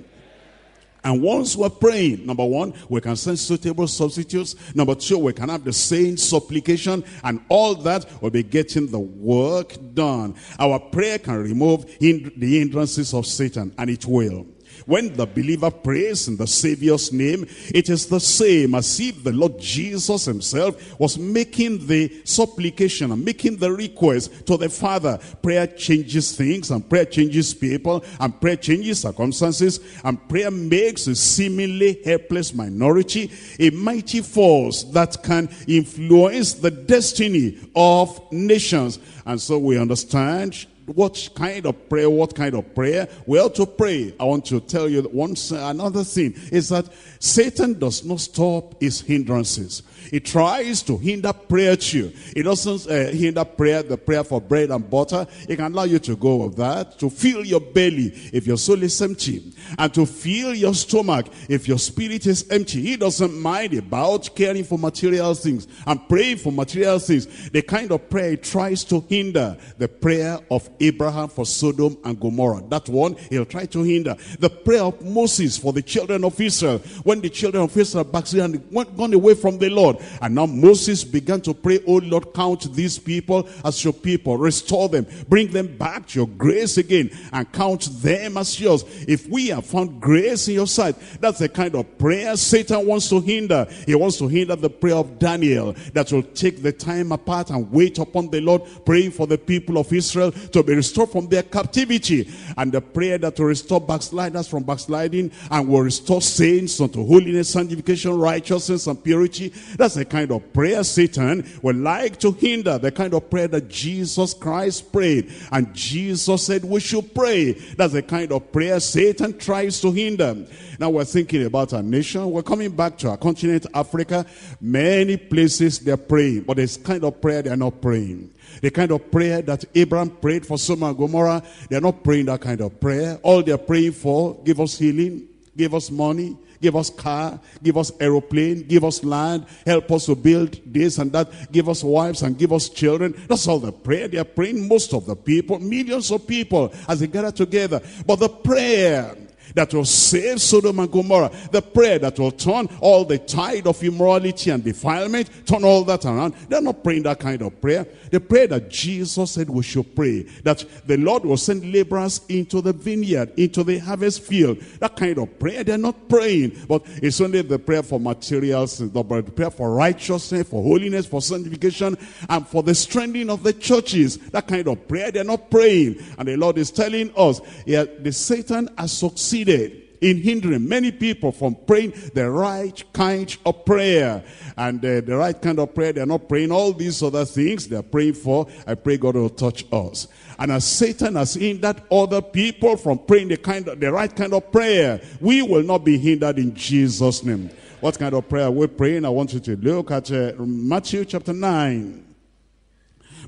And once we're praying, number one, we can send suitable substitutes. Number two, we can have the same supplication and all that will be getting the work done. Our prayer can remove the hindrances of Satan and it will. When the believer prays in the Savior's name, it is the same as if the Lord Jesus himself was making the supplication and making the request to the Father. Prayer changes things and prayer changes people and prayer changes circumstances and prayer makes a seemingly helpless minority a mighty force that can influence the destiny of nations. And so we understand what kind of prayer, what kind of prayer? Well, to pray, I want to tell you once another thing is that Satan does not stop his hindrances. He tries to hinder prayer too. It doesn't uh, hinder prayer, the prayer for bread and butter. It can allow you to go with that, to fill your belly if your soul is empty, and to fill your stomach if your spirit is empty. He doesn't mind about caring for material things and praying for material things. The kind of prayer he tries to hinder the prayer of Abraham for Sodom and Gomorrah. That one, he'll try to hinder. The prayer of Moses for the children of Israel. When the children of Israel backslid and went, gone away from the Lord, and now Moses began to pray, Oh Lord, count these people as your people. Restore them. Bring them back to your grace again and count them as yours. If we have found grace in your sight, that's the kind of prayer Satan wants to hinder. He wants to hinder the prayer of Daniel that will take the time apart and wait upon the Lord, praying for the people of Israel to be restored from their captivity. And the prayer that will restore backsliders from backsliding and will restore saints unto holiness, sanctification, righteousness, and purity. That's the kind of prayer Satan would like to hinder. The kind of prayer that Jesus Christ prayed. And Jesus said we should pray. That's the kind of prayer Satan tries to hinder. Now we're thinking about our nation. We're coming back to our continent, Africa. Many places they're praying. But this kind of prayer they're not praying. The kind of prayer that Abraham prayed for Sodom and Gomorrah, they're not praying that kind of prayer. All they're praying for, give us healing, give us money, give us car, give us aeroplane, give us land, help us to build this and that, give us wives and give us children. That's all the prayer. They are praying most of the people, millions of people as they gather together. But the prayer that will save Sodom and Gomorrah. The prayer that will turn all the tide of immorality and defilement, turn all that around. They're not praying that kind of prayer. The prayer that Jesus said we should pray, that the Lord will send laborers into the vineyard, into the harvest field. That kind of prayer, they're not praying. But it's only the prayer for materials, the prayer for righteousness, for holiness, for sanctification, and for the strengthening of the churches. That kind of prayer, they're not praying. And the Lord is telling us, yeah, the Satan has succeeded succeeded in hindering many people from praying the right kind of prayer. And uh, the right kind of prayer, they're not praying all these other things they're praying for. I pray God will touch us. And as Satan has hindered other people from praying the, kind of, the right kind of prayer, we will not be hindered in Jesus' name. What kind of prayer we're praying? I want you to look at uh, Matthew chapter 9.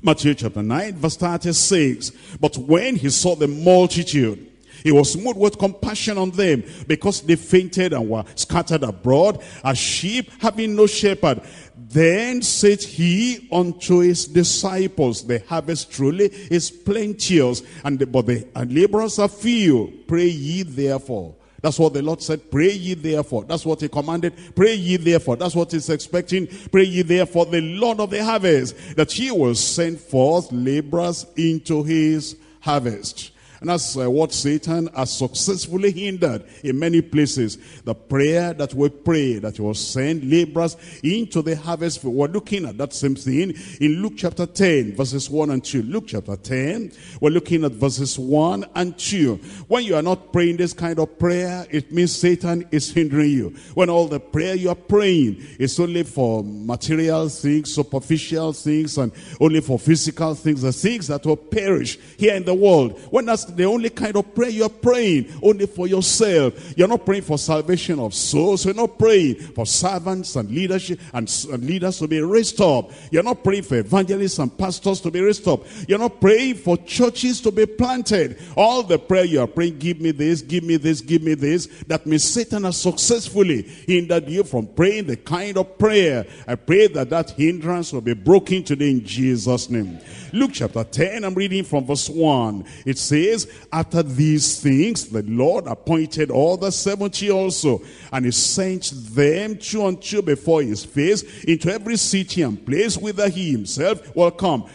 Matthew chapter 9, verse 36. But when he saw the multitude, he was moved with compassion on them because they fainted and were scattered abroad as sheep having no shepherd. Then said he unto his disciples, The harvest truly is plenteous, and the, but the and laborers are few. Pray ye therefore. That's what the Lord said. Pray ye therefore. That's what he commanded. Pray ye therefore. That's what he's expecting. Pray ye therefore the Lord of the harvest, that he will send forth laborers into his harvest. And that's uh, what Satan has successfully hindered in many places. The prayer that we pray that will send laborers into the harvest. We're looking at that same thing in Luke chapter 10, verses 1 and 2. Luke chapter 10, we're looking at verses 1 and 2. When you are not praying this kind of prayer, it means Satan is hindering you. When all the prayer you are praying is only for material things, superficial things, and only for physical things, the things that will perish here in the world. When that's the only kind of prayer you're praying, only for yourself. You're not praying for salvation of souls. You're not praying for servants and leadership and, and leaders to be raised up. You're not praying for evangelists and pastors to be raised up. You're not praying for churches to be planted. All the prayer you are praying, give me this, give me this, give me this. That means Satan has successfully hindered you from praying the kind of prayer. I pray that that hindrance will be broken today in Jesus' name. Luke chapter 10, I'm reading from verse 1. It says, After these things, the Lord appointed all the 70 also, and he sent them two and two before his face into every city and place whither he himself will come.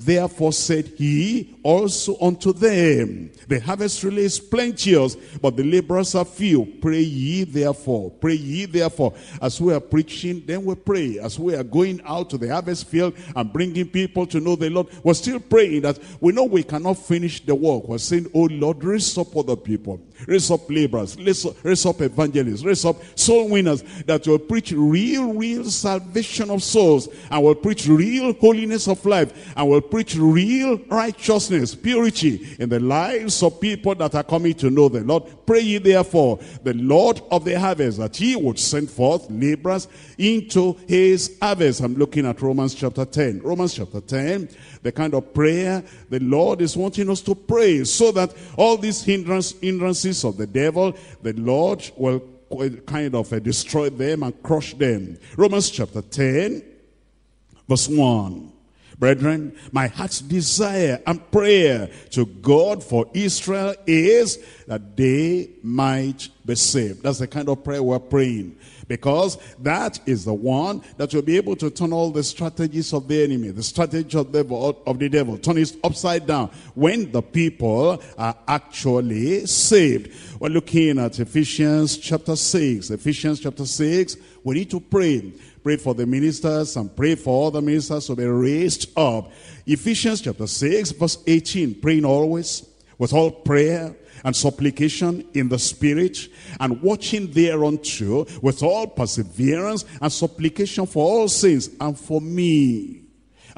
Therefore said he also unto them, The harvest really is plenteous, but the laborers are few. Pray ye therefore, pray ye therefore. As we are preaching, then we pray. As we are going out to the harvest field and bringing people to know the Lord, we're still praying that we know we cannot finish the work. We're saying, oh Lord, raise up other people. Raise up laborers, raise up, raise up evangelists, raise up soul winners that will preach real, real salvation of souls and will preach real holiness of life and will preach real righteousness, purity in the lives of people that are coming to know the Lord. Pray ye therefore the Lord of the harvest that he would send forth laborers into his harvest. I'm looking at Romans chapter 10. Romans chapter 10, the kind of prayer the Lord is wanting us to pray so that all these hindrance, hindrances of the devil, the Lord will kind of uh, destroy them and crush them. Romans chapter 10, verse 1. Brethren, my heart's desire and prayer to God for Israel is that they might be saved. That's the kind of prayer we're praying. Because that is the one that will be able to turn all the strategies of the enemy, the strategy of the, of the devil, turn it upside down when the people are actually saved. We're looking at Ephesians chapter 6. Ephesians chapter 6, we need to pray. Pray for the ministers and pray for other ministers to be raised up. Ephesians chapter 6, verse 18, praying always with all prayer and supplication in the spirit and watching thereunto with all perseverance and supplication for all sins and for me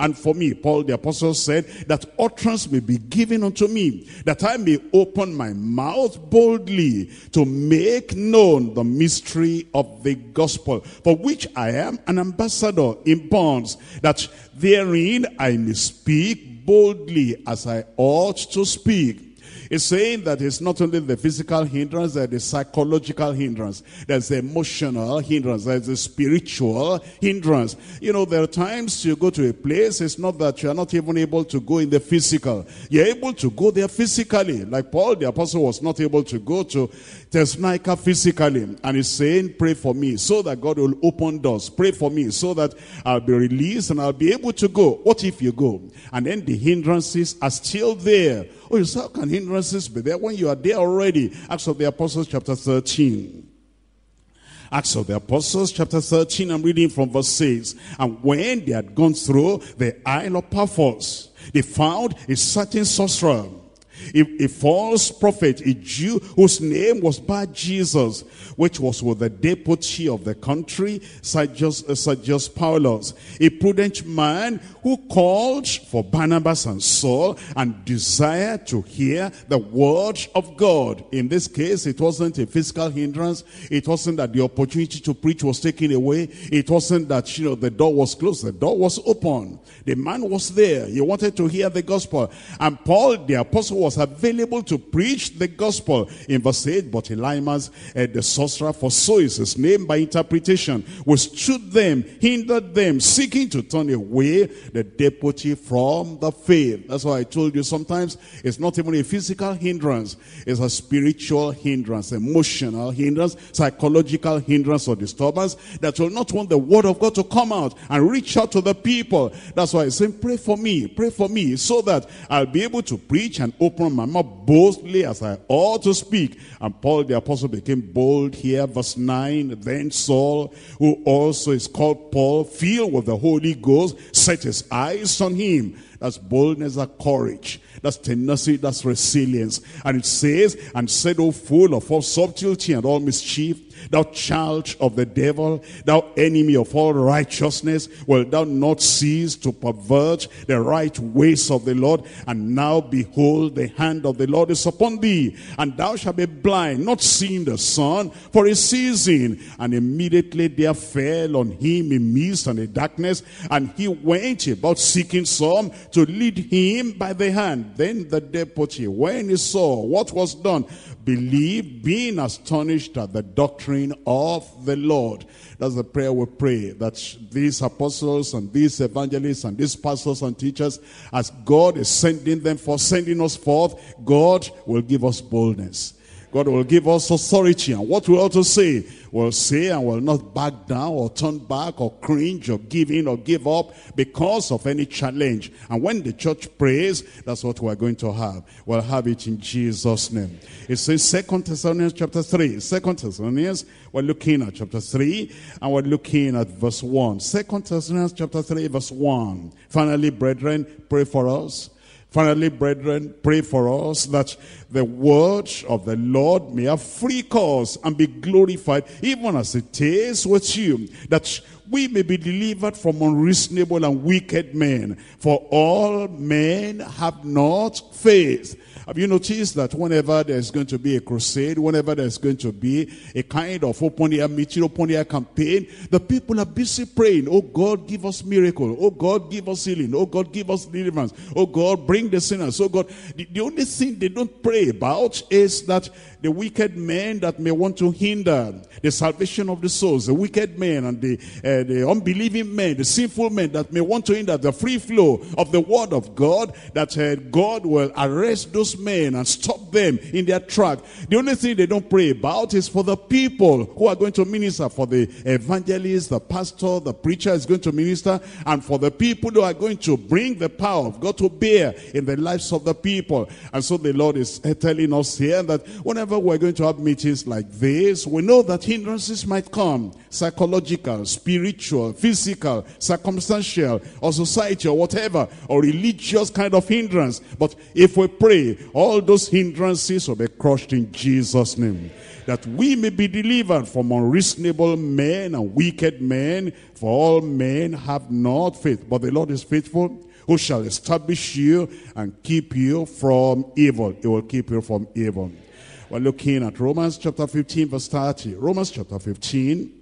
and for me, Paul the apostle said, that utterance may be given unto me, that I may open my mouth boldly to make known the mystery of the gospel, for which I am an ambassador in bonds, that therein I may speak boldly as I ought to speak. It's saying that it's not only the physical hindrance, there's the psychological hindrance, there's the emotional hindrance, there's the spiritual hindrance. You know, there are times you go to a place, it's not that you're not even able to go in the physical. You're able to go there physically. Like Paul the apostle was not able to go to Thessalonica physically. And he's saying, pray for me so that God will open doors. Pray for me so that I'll be released and I'll be able to go. What if you go? And then the hindrances are still there. Oh, you how can hindrances be there when you are there already? Acts of the Apostles chapter 13. Acts of the Apostles chapter 13, I'm reading from verse 6. And when they had gone through the Isle of Paphos, they found a certain sorcerer a, a false prophet, a Jew whose name was Bar Jesus, which was with the deputy of the country, Sergius, uh, Sergius Paulus, a prudent man who called for Barnabas and Saul and desired to hear the word of God. In this case, it wasn't a physical hindrance. It wasn't that the opportunity to preach was taken away. It wasn't that, you know, the door was closed. The door was open. The man was there. He wanted to hear the gospel. And Paul, the apostle, was available to preach the gospel. In verse 8, but Elymas, uh, the sorcerer, for so is his name by interpretation, withstood them, hindered them, seeking to turn away the deputy from the faith. That's why I told you sometimes it's not even a physical hindrance. It's a spiritual hindrance, emotional hindrance, psychological hindrance or disturbance that will not want the word of God to come out and reach out to the people. That's why I say, pray for me, pray for me so that I'll be able to preach and open my mouth boldly as I ought to speak. And Paul the apostle became bold here, verse 9. Then Saul, who also is called Paul, filled with the Holy Ghost, set his eyes on him. That's boldness, that courage. That's tenacity, that's resilience. And it says, and said, O full of all subtlety and all mischief, Thou child of the devil, thou enemy of all righteousness, will thou not cease to pervert the right ways of the Lord? And now behold, the hand of the Lord is upon thee, and thou shalt be blind, not seeing the sun for a season. And immediately there fell on him a mist and a darkness, and he went about seeking some to lead him by the hand. Then the deputy, when he saw what was done, believed, being astonished at the doctrine of the Lord. That's the prayer we pray, that these apostles and these evangelists and these pastors and teachers, as God is sending them for sending us forth, God will give us boldness. God will give us authority. And what we ought to say, we'll say and will not back down or turn back or cringe or give in or give up because of any challenge. And when the church prays, that's what we're going to have. We'll have it in Jesus' name. It says Second Thessalonians chapter 3. Second Thessalonians, we're looking at chapter 3 and we're looking at verse 1. Second Thessalonians chapter 3 verse 1. Finally, brethren, pray for us Finally, brethren, pray for us that the word of the Lord may have free course and be glorified, even as it is with you, that we may be delivered from unreasonable and wicked men. For all men have not faith. Have you noticed that whenever there's going to be a crusade, whenever there's going to be a kind of open air meeting, open air campaign, the people are busy praying, oh God, give us miracle. Oh God, give us healing. Oh God, give us deliverance. Oh God, bring the sinners. Oh God, the, the only thing they don't pray about is that the wicked men that may want to hinder the salvation of the souls, the wicked men and the, uh, the unbelieving men, the sinful men that may want to hinder the free flow of the word of God, that uh, God will arrest those men and stop them in their track. The only thing they don't pray about is for the people who are going to minister, for the evangelist, the pastor, the preacher is going to minister, and for the people who are going to bring the power of God to bear in the lives of the people. And so the Lord is telling us here that whenever whenever we're going to have meetings like this, we know that hindrances might come. Psychological, spiritual, physical, circumstantial, or society, or whatever, or religious kind of hindrance. But if we pray, all those hindrances will be crushed in Jesus' name. That we may be delivered from unreasonable men and wicked men, for all men have not faith. But the Lord is faithful who shall establish you and keep you from evil. He will keep you from evil. We're looking at Romans chapter 15 verse 30. Romans chapter 15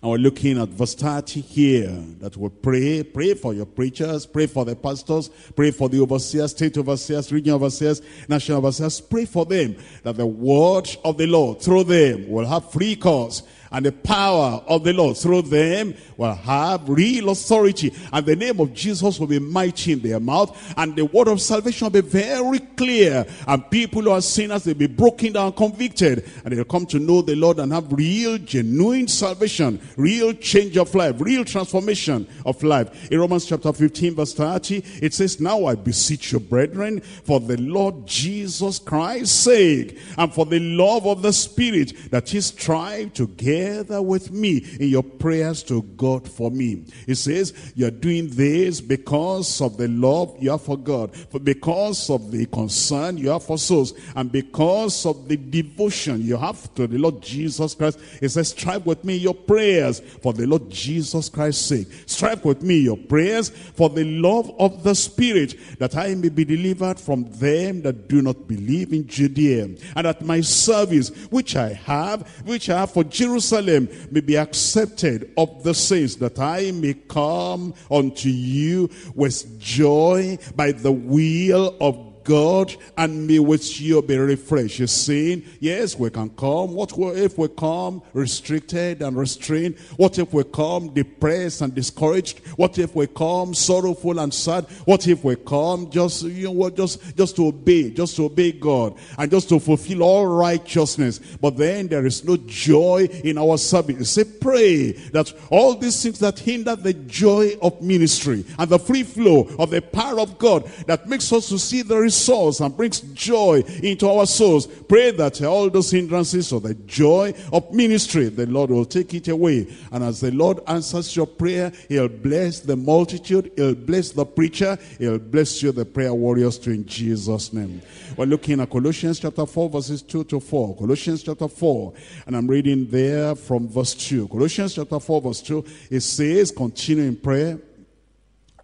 And we're looking at verse 30 here that we pray, pray for your preachers, pray for the pastors, pray for the overseers, state overseers, regional overseers, national overseers. Pray for them that the word of the Lord through them will have free course and the power of the Lord through them will have real authority. And the name of Jesus will be mighty in their mouth. And the word of salvation will be very clear. And people who are sinners, they'll be broken down, convicted. And they'll come to know the Lord and have real, genuine salvation, real change of life, real transformation of life. In Romans chapter 15 verse 30, it says, Now I beseech you, brethren, for the Lord Jesus Christ's sake, and for the love of the Spirit, that ye strive to together with me in your prayers to God for me. He says, you're doing this because of the love you have for God, for because of the concern you have for souls, and because of the devotion you have to the Lord Jesus Christ. He says, strive with me your prayers for the Lord Jesus Christ's sake. Strive with me your prayers for the love of the Spirit, that I may be delivered from them that do not believe in Judea, and that my service, which I have, which I have for Jerusalem, Jerusalem may be accepted of the saints, that I may come unto you with joy by the will of God and may with you be refreshed. You're saying, yes, we can come. What if we come restricted and restrained? What if we come depressed and discouraged? What if we come sorrowful and sad? What if we come just, you know what, just, just to obey, just to obey God and just to fulfill all righteousness. But then there is no joy in our service. Say, pray that all these things that hinder the joy of ministry and the free flow of the power of God that makes us to see there is souls and brings joy into our souls. Pray that all those hindrances of the joy of ministry, the Lord will take it away. And as the Lord answers your prayer, he'll bless the multitude, he'll bless the preacher, he'll bless you, the prayer warriors too in Jesus' name. We're looking at Colossians chapter 4 verses 2 to 4. Colossians chapter 4 and I'm reading there from verse 2. Colossians chapter 4 verse 2, it says, continue in prayer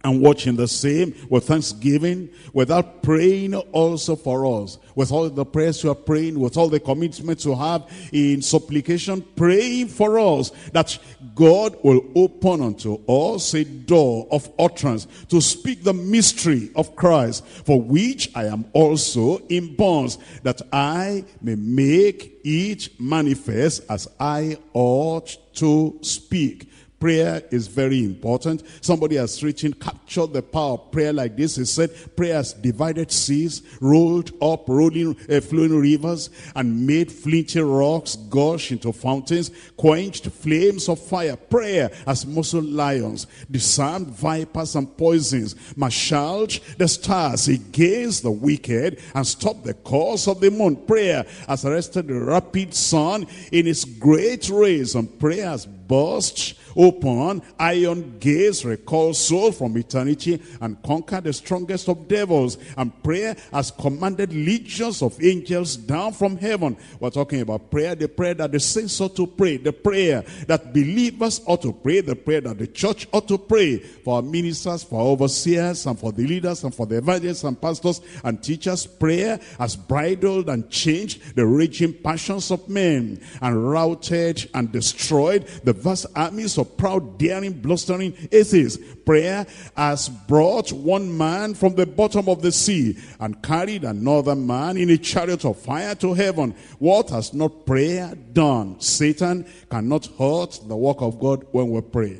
and watching the same with thanksgiving, without praying also for us. With all the prayers you are praying, with all the commitments you have in supplication, praying for us that God will open unto us a door of utterance to speak the mystery of Christ, for which I am also in bonds, that I may make it manifest as I ought to speak. Prayer is very important. Somebody has written, captured the power of prayer like this. He said, prayer has divided seas, rolled up, rolling, uh, flowing rivers, and made flinty rocks gush into fountains, quenched flames of fire. Prayer has muzzled lions, disarmed vipers and poisons, marshaled the stars against the wicked, and stopped the course of the moon. Prayer has arrested the rapid sun in its great rays, and prayer has burst open iron gates recall soul from eternity and conquer the strongest of devils and prayer has commanded legions of angels down from heaven. We're talking about prayer the prayer that the saints ought to pray the prayer that believers ought to pray the prayer that the church ought to pray for our ministers for overseers and for the leaders and for the evangelists and pastors and teachers. Prayer has bridled and changed the raging passions of men and routed and destroyed the vast armies of of proud, daring, blustering atheists. Prayer has brought one man from the bottom of the sea and carried another man in a chariot of fire to heaven. What has not prayer done? Satan cannot hurt the work of God when we pray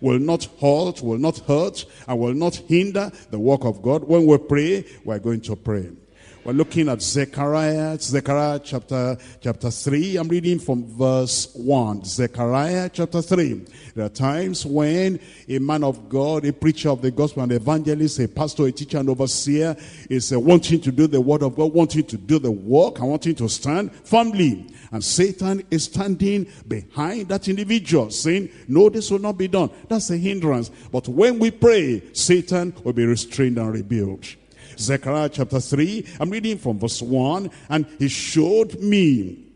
will not halt, will not hurt, and will not hinder the work of God. When we pray, we're going to pray. We're looking at Zechariah, Zechariah chapter, chapter 3. I'm reading from verse 1. Zechariah chapter 3. There are times when a man of God, a preacher of the gospel, an evangelist, a pastor, a teacher, an overseer is uh, wanting to do the word of God, wanting to do the work, and wanting to stand firmly. And Satan is standing behind that individual saying, no, this will not be done. That's a hindrance. But when we pray, Satan will be restrained and rebuked. Zechariah chapter 3, I'm reading from verse 1. And he showed me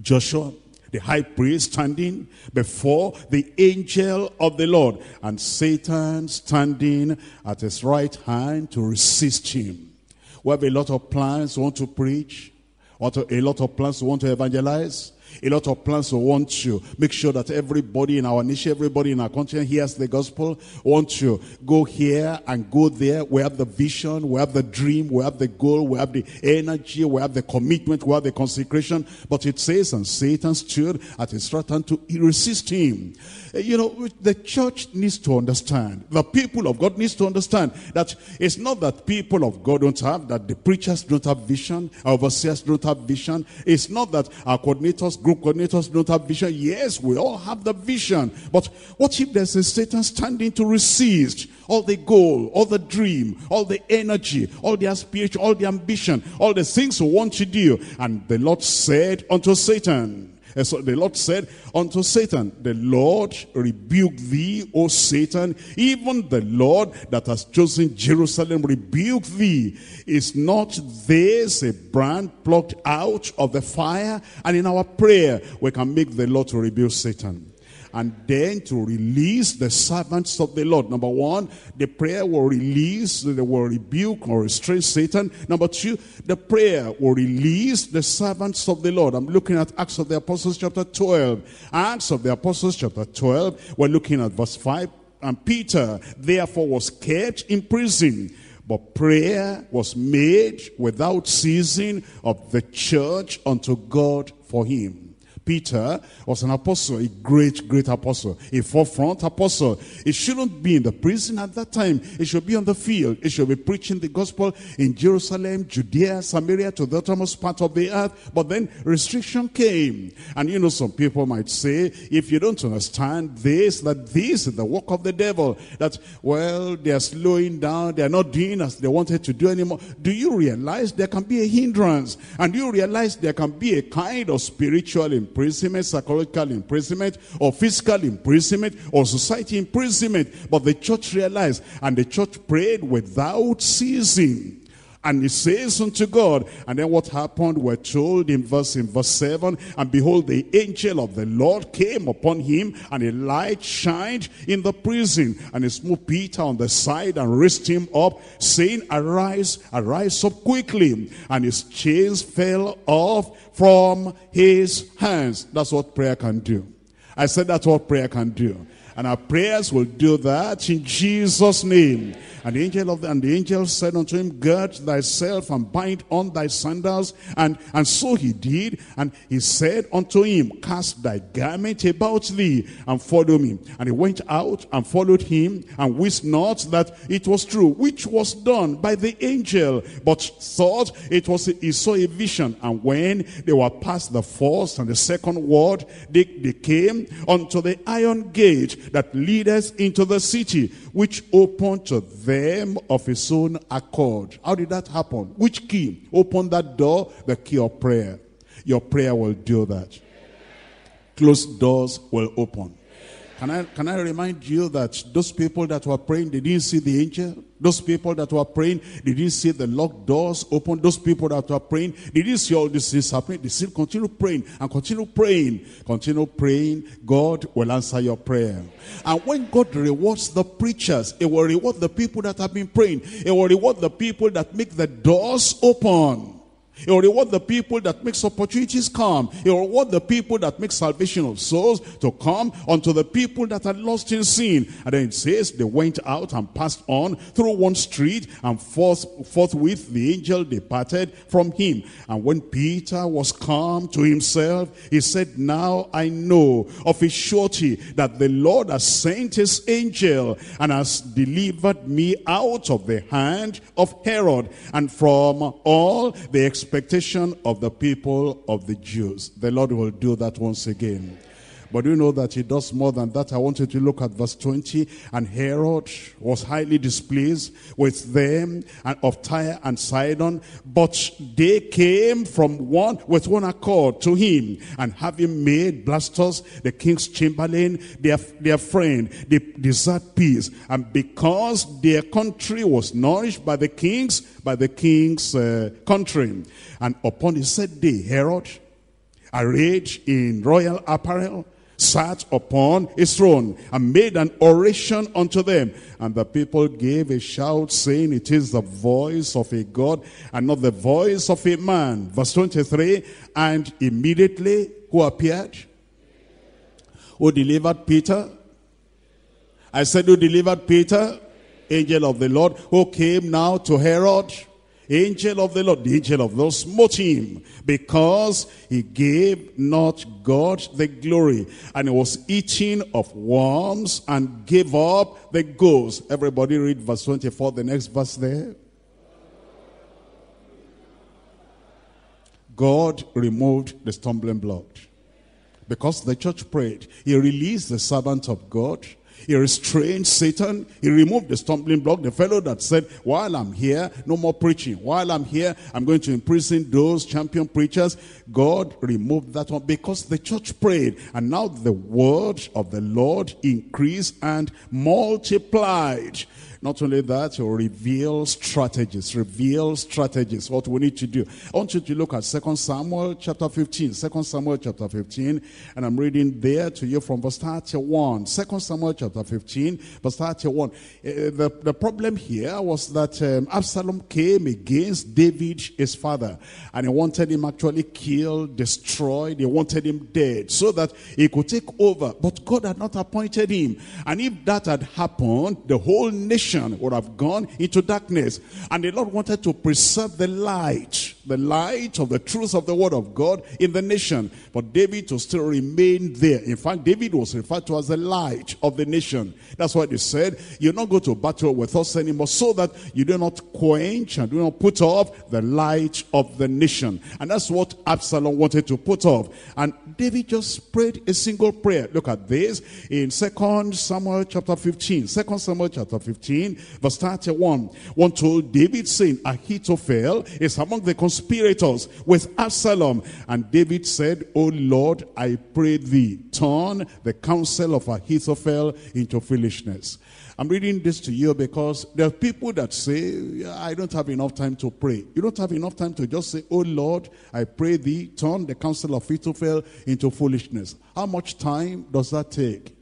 Joshua, the high priest, standing before the angel of the Lord, and Satan standing at his right hand to resist him. We have a lot of plans, want to preach, a lot of plans, want to evangelize. A lot of plans we want to make sure that everybody in our nation, everybody in our country hears the gospel. Want to go here and go there. We have the vision, we have the dream, we have the goal, we have the energy, we have the commitment, we have the consecration. But it says, and Satan stood at his right hand to resist him. Eh, you know, the church needs to understand, the people of God needs to understand that it's not that people of God don't have, that the preachers don't have vision, our overseers don't have vision. It's not that our coordinators, group coordinators don't have vision. Yes, we all have the vision. But what if there's a Satan standing to resist all the goal, all the dream, all the energy, all the aspiration, all the ambition, all the things we want to do? And the Lord said unto Satan, and so the Lord said unto Satan, The Lord rebuke thee, O Satan. Even the Lord that has chosen Jerusalem rebuke thee. Is not this a brand plucked out of the fire? And in our prayer, we can make the Lord to rebuke Satan and then to release the servants of the Lord. Number one, the prayer will release, they will rebuke or restrain Satan. Number two, the prayer will release the servants of the Lord. I'm looking at Acts of the Apostles chapter 12. Acts of the Apostles chapter 12, we're looking at verse 5. And Peter therefore was kept in prison. But prayer was made without ceasing of the church unto God for him. Peter was an apostle, a great, great apostle, a forefront apostle. He shouldn't be in the prison at that time. He should be on the field. He should be preaching the gospel in Jerusalem, Judea, Samaria, to the uttermost part of the earth. But then restriction came. And you know, some people might say, if you don't understand this, that this is the work of the devil, that, well, they are slowing down, they are not doing as they wanted to do anymore. Do you realize there can be a hindrance? And you realize there can be a kind of spiritual imprisonment, psychological imprisonment, or physical imprisonment, or society imprisonment. But the church realized, and the church prayed without ceasing. And he says unto God, and then what happened? We're told in verse in verse 7, and behold, the angel of the Lord came upon him, and a light shined in the prison, and he smote Peter on the side and raised him up, saying, Arise, arise up quickly. And his chains fell off from his hands. That's what prayer can do. I said that's what prayer can do. And our prayers will do that in Jesus' name. And the angel of the, and the angel said unto him, Gird thyself and bind on thy sandals. And, and so he did. And he said unto him, Cast thy garment about thee and follow me. And he went out and followed him and wist not that it was true, which was done by the angel, but thought it was he saw a vision. And when they were past the first and the second ward, they, they came unto the iron gate that leadeth into the city, which opened to them of his own accord. How did that happen? Which key? Open that door, the key of prayer. Your prayer will do that. Closed doors will open. Can I, can I remind you that those people that were praying, they didn't see the angel? Those people that were praying, they didn't see the locked doors open. Those people that were praying, they didn't see all these things happening. They still continue praying and continue praying. Continue praying. God will answer your prayer. And when God rewards the preachers, it will reward the people that have been praying. It will reward the people that make the doors open. He will reward the people that makes opportunities come. He will reward the people that make salvation of souls to come unto the people that are lost in sin. And then it says they went out and passed on through one street and forth, forthwith the angel departed from him. And when Peter was come to himself, he said, Now I know of a surety that the Lord has sent his angel and has delivered me out of the hand of Herod and from all the expectation of the people of the Jews. The Lord will do that once again. But you know that he does more than that. I want you to look at verse 20. And Herod was highly displeased with them and of Tyre and Sidon. But they came from one with one accord to him. And having made Blastus, the king's chamberlain, their, their friend, they desired peace. And because their country was nourished by the king's, by the king's uh, country. And upon the said day, Herod, arrayed in royal apparel, sat upon his throne and made an oration unto them. And the people gave a shout saying, it is the voice of a God and not the voice of a man. Verse 23, and immediately who appeared? Who delivered Peter? I said who delivered Peter? Angel of the Lord who came now to Herod angel of the Lord, the angel of the Lord smote him because he gave not God the glory. And he was eating of worms and gave up the ghost. Everybody read verse 24, the next verse there. God removed the stumbling block. Because the church prayed, he released the servant of God he restrained Satan. He removed the stumbling block. The fellow that said, while I'm here, no more preaching. While I'm here, I'm going to imprison those champion preachers. God removed that one because the church prayed. And now the word of the Lord increased and multiplied. Not only that, you reveal strategies, reveal strategies, what we need to do. I want you to look at 2 Samuel chapter 15. 2 Samuel chapter 15, and I'm reading there to you from verse 31. 2 Samuel chapter 15, verse 31. Uh, the, the problem here was that um, Absalom came against David, his father, and he wanted him actually killed, destroyed, he wanted him dead, so that he could take over. But God had not appointed him. And if that had happened, the whole nation would have gone into darkness. And the Lord wanted to preserve the light, the light of the truth of the word of God in the nation. But David to still remain there. In fact, David was referred to as the light of the nation. That's why they said, you not go to battle with us anymore so that you do not quench and do not put off the light of the nation. And that's what Absalom wanted to put off. And David just prayed a single prayer. Look at this in Second Samuel chapter 15. 2 Samuel chapter 15 15, verse 31. One told David saying, Ahithophel is among the conspirators with Absalom. And David said, O Lord, I pray thee, turn the counsel of Ahithophel into foolishness. I'm reading this to you because there are people that say, I don't have enough time to pray. You don't have enough time to just say, Oh Lord, I pray thee, turn the counsel of Ahithophel into foolishness. How much time does that take?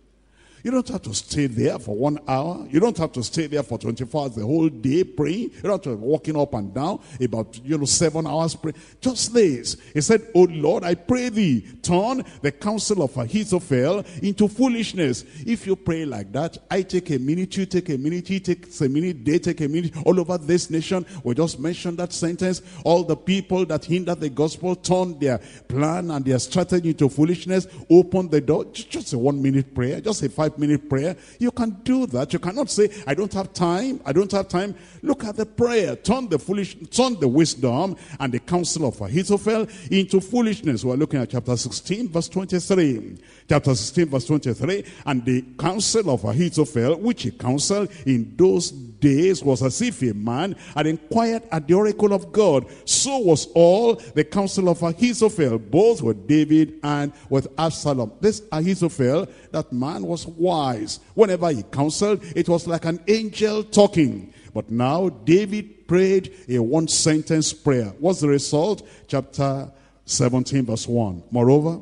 You don't have to stay there for one hour. You don't have to stay there for 24 hours the whole day praying. You don't have to be walking up and down about, you know, seven hours praying. Just this. He said, Oh Lord, I pray thee, turn the counsel of Ahithophel into foolishness. If you pray like that, I take a minute, you take a minute, he takes a minute, they take a minute. All over this nation, we just mentioned that sentence. All the people that hinder the gospel turn their plan and their strategy into foolishness, open the door. Just a one minute prayer, just a five five minute prayer. You can do that. You cannot say, I don't have time. I don't have time. Look at the prayer. Turn the foolish, turn the wisdom and the counsel of Ahithophel into foolishness. We're looking at chapter 16, verse 23. Chapter 16, verse 23. And the counsel of Ahithophel, which he counseled in those days, was as if a man had inquired at the oracle of God. So was all the counsel of Ahithophel, both with David and with Absalom. This Ahithophel, that man was wise. Whenever he counseled, it was like an angel talking. But now David prayed a one sentence prayer. What's the result? Chapter 17 verse 1. Moreover,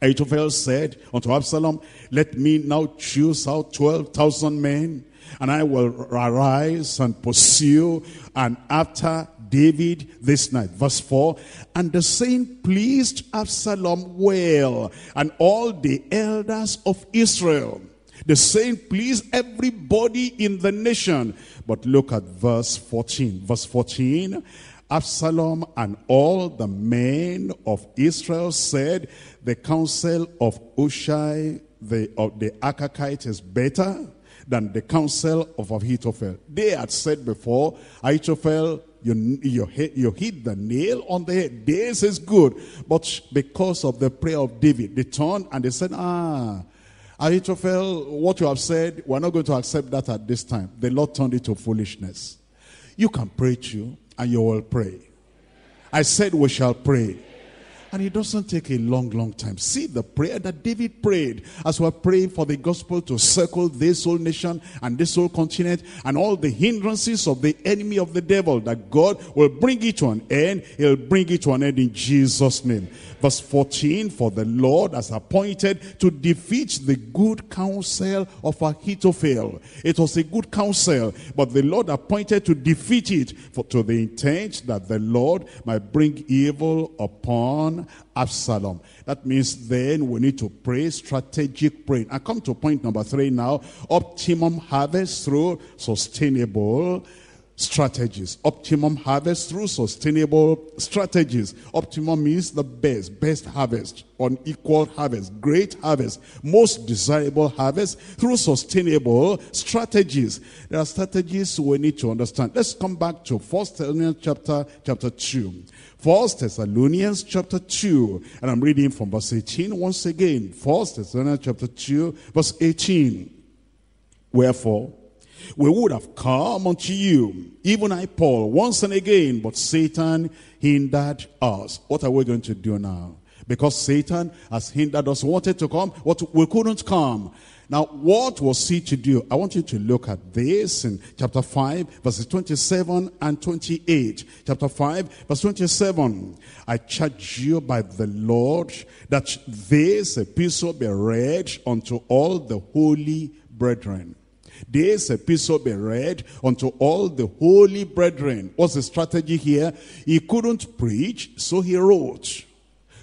Ahithophel said unto Absalom, Let me now choose out 12,000 men, and I will arise and pursue, and after David this night. Verse 4, And the saying pleased Absalom well, and all the elders of Israel. The saying pleased everybody in the nation. But look at verse 14. Verse 14, Absalom and all the men of Israel said, the counsel of Hushai, the, of the Archite is better than the counsel of Ahithophel. They had said before, Ahithophel you, you, hit, you hit the nail on the head. This is good. But because of the prayer of David, they turned and they said, ah, Ahithophel, what you have said, we're not going to accept that at this time. The Lord turned it to foolishness. You can pray to and you will pray. I said we shall pray. And it doesn't take a long, long time. See the prayer that David prayed as we're praying for the gospel to circle this whole nation and this whole continent and all the hindrances of the enemy of the devil that God will bring it to an end. He'll bring it to an end in Jesus' name. Verse 14, for the Lord has appointed to defeat the good counsel of Ahithophel. It was a good counsel, but the Lord appointed to defeat it for to the intent that the Lord might bring evil upon Absalom. That means then we need to pray strategic praying. I come to point number three now. Optimum harvest through sustainable strategies. Optimum harvest through sustainable strategies. Optimum means the best, best harvest, unequal harvest, great harvest, most desirable harvest through sustainable strategies. There are strategies we need to understand. Let's come back to First Thessalonians chapter, chapter 2. First Thessalonians chapter 2. And I'm reading from verse 18 once again. First Thessalonians chapter 2, verse 18. Wherefore, we would have come unto you, even I, Paul, once and again, but Satan hindered us. What are we going to do now? Because Satan has hindered us, wanted to come, what we couldn't come. Now, what was he to do? I want you to look at this in chapter 5, verses 27 and 28. Chapter 5, verse 27. I charge you by the Lord that this epistle be read unto all the holy brethren. This epistle be read unto all the holy brethren. What's the strategy here? He couldn't preach, so he wrote.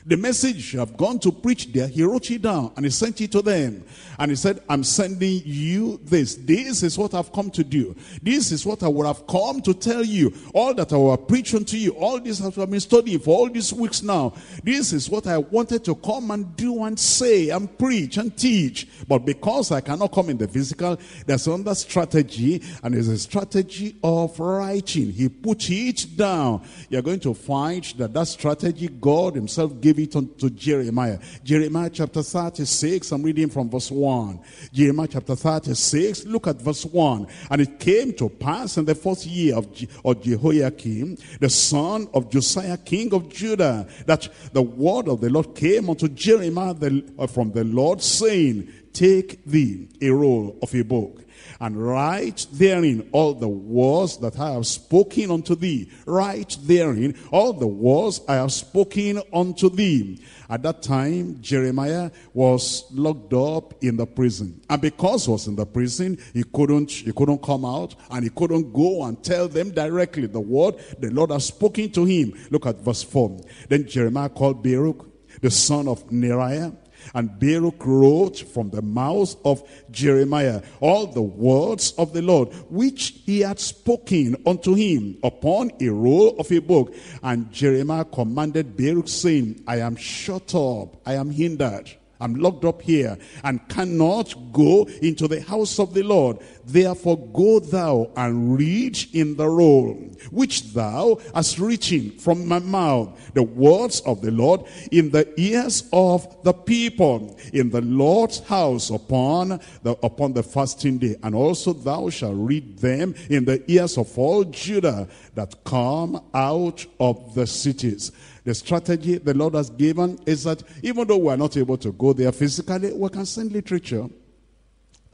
The message I've gone to preach there. He wrote it down and he sent it to them. And he said, I'm sending you this. This is what I've come to do. This is what I would have come to tell you. All that I will preach unto you. All this I've been studying for all these weeks now. This is what I wanted to come and do and say and preach and teach. But because I cannot come in the physical, there's another strategy. And it's a strategy of writing. He put it down. You're going to find that that strategy, God himself gave it to Jeremiah. Jeremiah chapter 36, I'm reading from verse 1. 1. Jeremiah chapter 36, look at verse 1. And it came to pass in the fourth year of, Je of Jehoiakim, the son of Josiah, king of Judah, that the word of the Lord came unto Jeremiah the, uh, from the Lord, saying, Take thee a roll of a book and write therein all the words that I have spoken unto thee. Write therein all the words I have spoken unto thee. At that time, Jeremiah was locked up in the prison. And because he was in the prison, he couldn't, he couldn't come out and he couldn't go and tell them directly the word the Lord has spoken to him. Look at verse 4. Then Jeremiah called Baruch, the son of Neriah, and Baruch wrote from the mouth of Jeremiah all the words of the Lord, which he had spoken unto him upon a roll of a book. And Jeremiah commanded Baruch, saying, I am shut up, I am hindered. I'm locked up here and cannot go into the house of the Lord. Therefore go thou and read in the roll, which thou hast written from my mouth, the words of the Lord in the ears of the people, in the Lord's house upon the, upon the fasting day. And also thou shalt read them in the ears of all Judah that come out of the cities. The strategy the Lord has given is that even though we're not able to go there physically, we can send literature.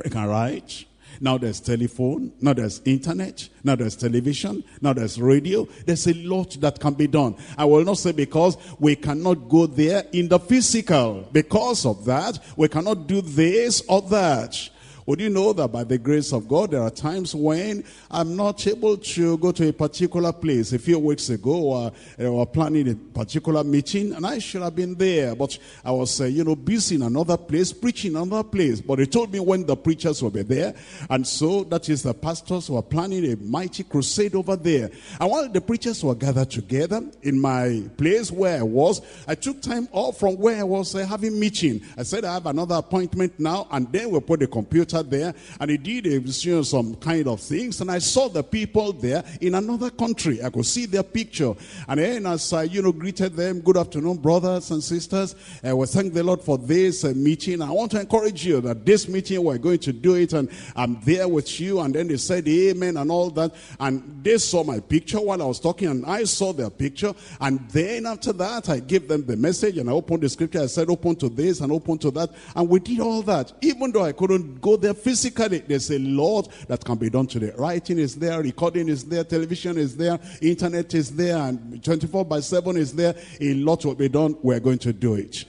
We can write. Now there's telephone, now there's internet, now there's television, now there's radio. There's a lot that can be done. I will not say because we cannot go there in the physical. Because of that, we cannot do this or that. Would you know that by the grace of God, there are times when I'm not able to go to a particular place. A few weeks ago, uh, we were planning a particular meeting, and I should have been there. But I was, uh, you know, busy in another place, preaching in another place. But they told me when the preachers will be there. And so that is the pastors who are planning a mighty crusade over there. And while the preachers were gathered together in my place where I was, I took time off from where I was uh, having meeting. I said, I have another appointment now, and then we'll put the computer there and he did you some kind of things. And I saw the people there in another country. I could see their picture. And then as I, you know, greeted them, good afternoon, brothers and sisters. I will thank the Lord for this uh, meeting. I want to encourage you that this meeting, we're going to do it and I'm there with you. And then they said amen and all that. And they saw my picture while I was talking and I saw their picture. And then after that, I gave them the message and I opened the scripture. I said, open to this and open to that. And we did all that. Even though I couldn't go there physically, there's a lot that can be done today. Writing is there, recording is there, television is there, internet is there, and 24 by 7 is there. A lot will be done. We're going to do it.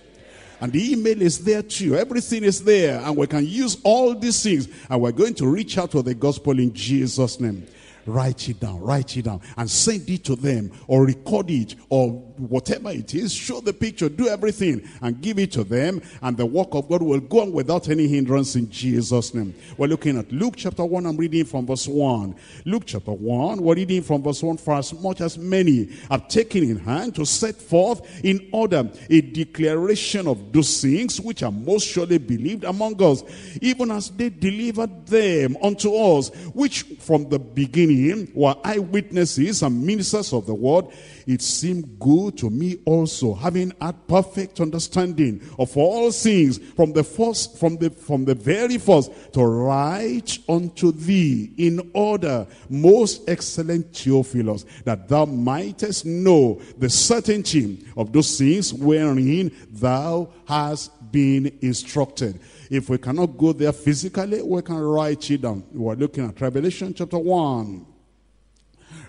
And the email is there too. Everything is there. And we can use all these things. And we're going to reach out with the gospel in Jesus' name write it down, write it down, and send it to them, or record it, or whatever it is, show the picture, do everything, and give it to them, and the work of God will go on without any hindrance in Jesus' name. We're looking at Luke chapter 1, I'm reading from verse 1. Luke chapter 1, we're reading from verse 1, for as much as many have taken in hand to set forth in order a declaration of those things which are most surely believed among us, even as they delivered them unto us, which from the beginning were eyewitnesses and ministers of the word, it seemed good to me also, having had perfect understanding of all things from the first, from the from the very first, to write unto thee in order, most excellent Theophilus, that thou mightest know the certainty of those things wherein thou hast been instructed. If we cannot go there physically, we can write it down. We're looking at Revelation chapter 1.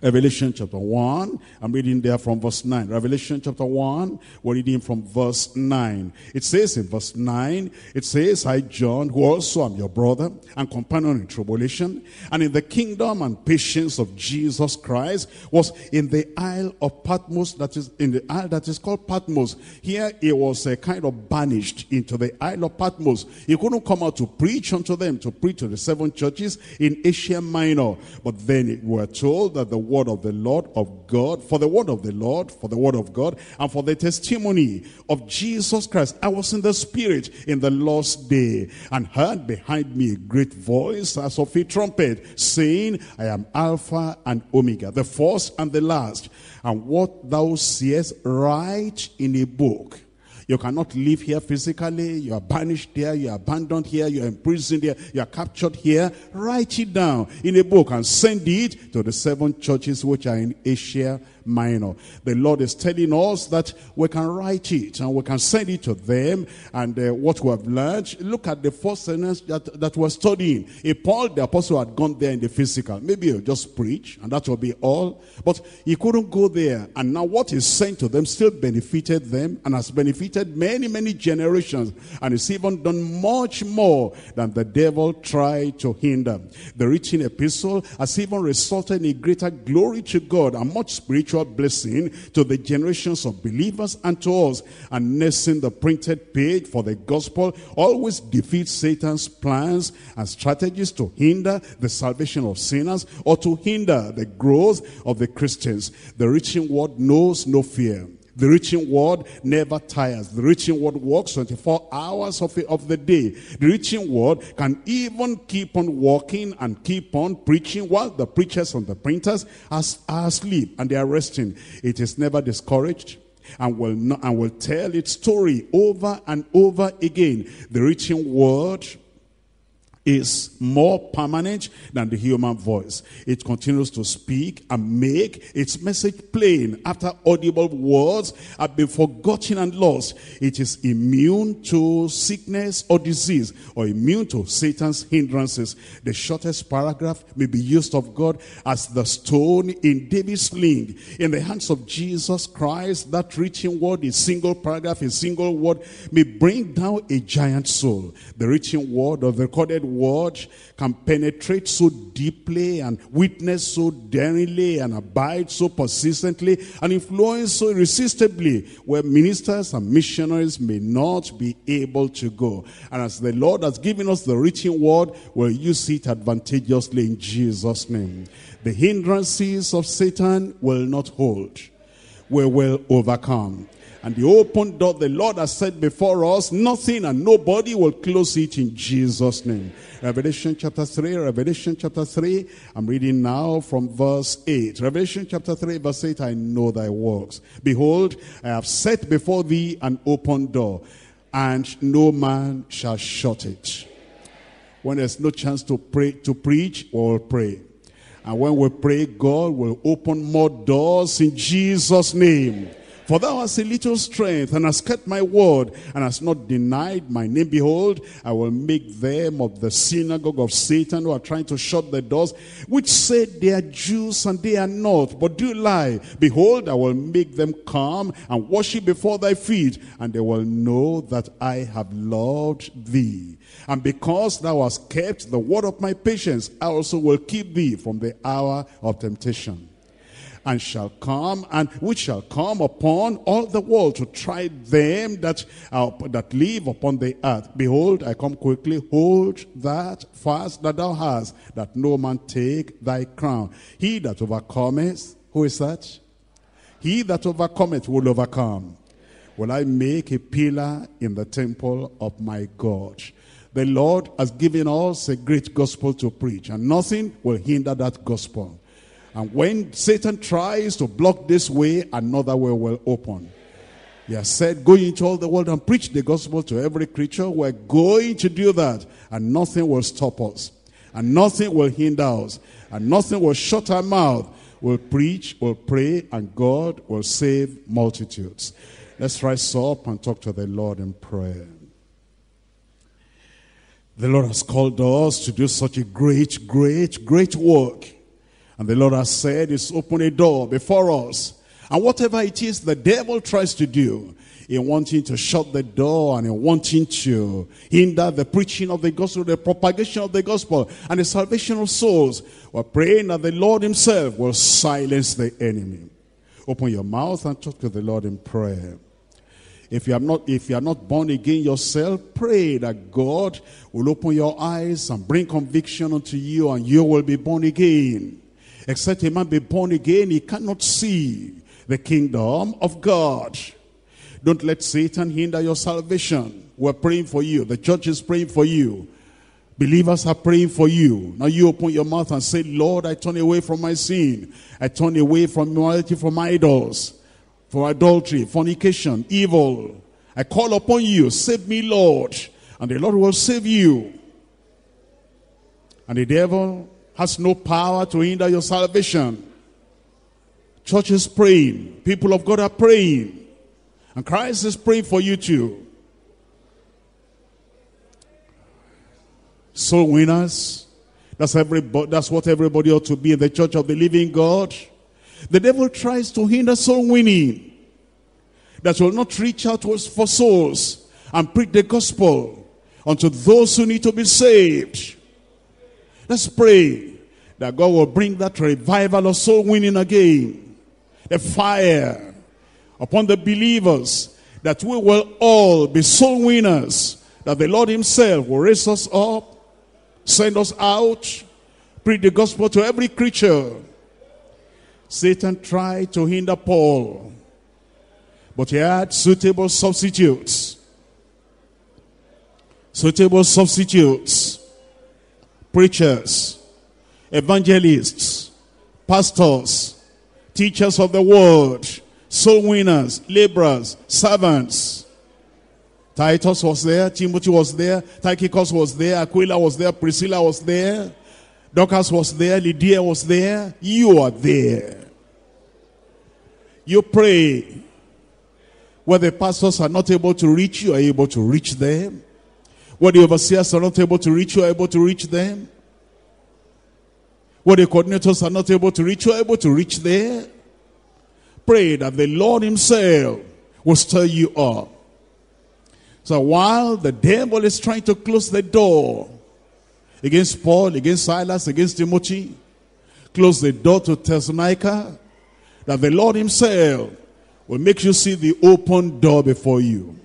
Revelation chapter 1. I'm reading there from verse 9. Revelation chapter 1, we're reading from verse 9. It says in verse 9, it says, I, John, who also am your brother and companion in tribulation, and in the kingdom and patience of Jesus Christ, was in the isle of Patmos, that is in the isle that is called Patmos. Here he was a kind of banished into the isle of Patmos. He couldn't come out to preach unto them, to preach to the seven churches in Asia Minor. But then we're told that the word of the Lord of God, for the word of the Lord, for the word of God, and for the testimony of Jesus Christ. I was in the spirit in the last day and heard behind me a great voice as of a trumpet saying, I am Alpha and Omega, the first and the last. And what thou seest, write in a book you cannot live here physically. You are banished here. You are abandoned here. You are imprisoned here. You are captured here. Write it down in a book and send it to the seven churches which are in Asia Minor. The Lord is telling us that we can write it and we can send it to them. And uh, what we have learned, look at the first sentence that, that we're studying. If Paul the apostle had gone there in the physical, maybe he'll just preach and that will be all. But he couldn't go there. And now what is sent to them still benefited them and has benefited many, many generations. And it's even done much more than the devil tried to hinder. The written epistle has even resulted in greater glory to God and much spiritual spiritual blessing to the generations of believers and to us. And nursing the printed page for the gospel always defeats Satan's plans and strategies to hinder the salvation of sinners or to hinder the growth of the Christians. The reaching word knows no fear. The reaching word never tires. The reaching word works 24 hours of the, of the day. The reaching word can even keep on walking and keep on preaching while the preachers and the printers are, are asleep and they are resting. It is never discouraged and will not, and will tell its story over and over again. The reaching word is more permanent than the human voice. It continues to speak and make its message plain after audible words have been forgotten and lost. It is immune to sickness or disease or immune to Satan's hindrances. The shortest paragraph may be used of God as the stone in David's sling. In the hands of Jesus Christ, that reaching word, a single paragraph, a single word may bring down a giant soul. The reaching word of the recorded word can penetrate so deeply and witness so daringly and abide so persistently and influence so irresistibly where ministers and missionaries may not be able to go. And as the Lord has given us the reaching word, we'll use it advantageously in Jesus' name. The hindrances of Satan will not hold. We will overcome. And the open door the Lord has set before us, nothing and nobody will close it in Jesus' name. Revelation chapter 3, Revelation chapter 3. I'm reading now from verse 8. Revelation chapter 3, verse 8. I know thy works. Behold, I have set before thee an open door, and no man shall shut it. When there's no chance to pray, to preach, we'll pray. And when we pray, God will open more doors in Jesus' name. For thou hast a little strength, and hast kept my word, and hast not denied my name. Behold, I will make them of the synagogue of Satan who are trying to shut the doors, which said they are Jews and they are not, but do lie. Behold, I will make them come and worship before thy feet, and they will know that I have loved thee. And because thou hast kept the word of my patience, I also will keep thee from the hour of temptation and shall come, and which shall come upon all the world to try them that, uh, that live upon the earth. Behold, I come quickly. Hold that fast that thou hast, that no man take thy crown. He that overcometh, who is that? He that overcometh will overcome. Will I make a pillar in the temple of my God? The Lord has given us a great gospel to preach, and nothing will hinder that gospel. And when Satan tries to block this way, another way will open. He has said, go into all the world and preach the gospel to every creature. We're going to do that. And nothing will stop us. And nothing will hinder us. And nothing will shut our mouth. We'll preach, we'll pray, and God will save multitudes. Let's rise up and talk to the Lord in prayer. The Lord has called us to do such a great, great, great work. And the Lord has said, He's opened a door before us. And whatever it is the devil tries to do, in wanting to shut the door and in wanting to hinder the preaching of the gospel, the propagation of the gospel, and the salvation of souls, we're praying that the Lord himself will silence the enemy. Open your mouth and talk to the Lord in prayer. If you are not, if you are not born again yourself, pray that God will open your eyes and bring conviction unto you and you will be born again. Except a man be born again, he cannot see the kingdom of God. Don't let Satan hinder your salvation. We're praying for you. The church is praying for you. Believers are praying for you. Now you open your mouth and say, Lord, I turn away from my sin. I turn away from immorality, from idols, from adultery, fornication, evil. I call upon you. Save me, Lord. And the Lord will save you. And the devil has no power to hinder your salvation. Church is praying. People of God are praying. And Christ is praying for you too. Soul winners. That's, everybody, that's what everybody ought to be in the church of the living God. The devil tries to hinder soul winning. That will not reach out for souls and preach the gospel unto those who need to be saved. Let's pray that God will bring that revival of soul winning again. The fire upon the believers that we will all be soul winners. That the Lord himself will raise us up, send us out, preach the gospel to every creature. Satan tried to hinder Paul, but he had suitable substitutes. Suitable substitutes preachers, evangelists, pastors, teachers of the word, soul winners, laborers, servants. Titus was there, Timothy was there, Tychicus was there, Aquila was there, Priscilla was there, Dorcas was there, Lydia was there. You are there. You pray. Where the pastors are not able to reach you, are able to reach them. What the overseers are not able to reach, you are able to reach them. What the coordinators are not able to reach, you are able to reach there. Pray that the Lord himself will stir you up. So while the devil is trying to close the door against Paul, against Silas, against Timothy, close the door to Thessalonica, that the Lord himself will make you see the open door before you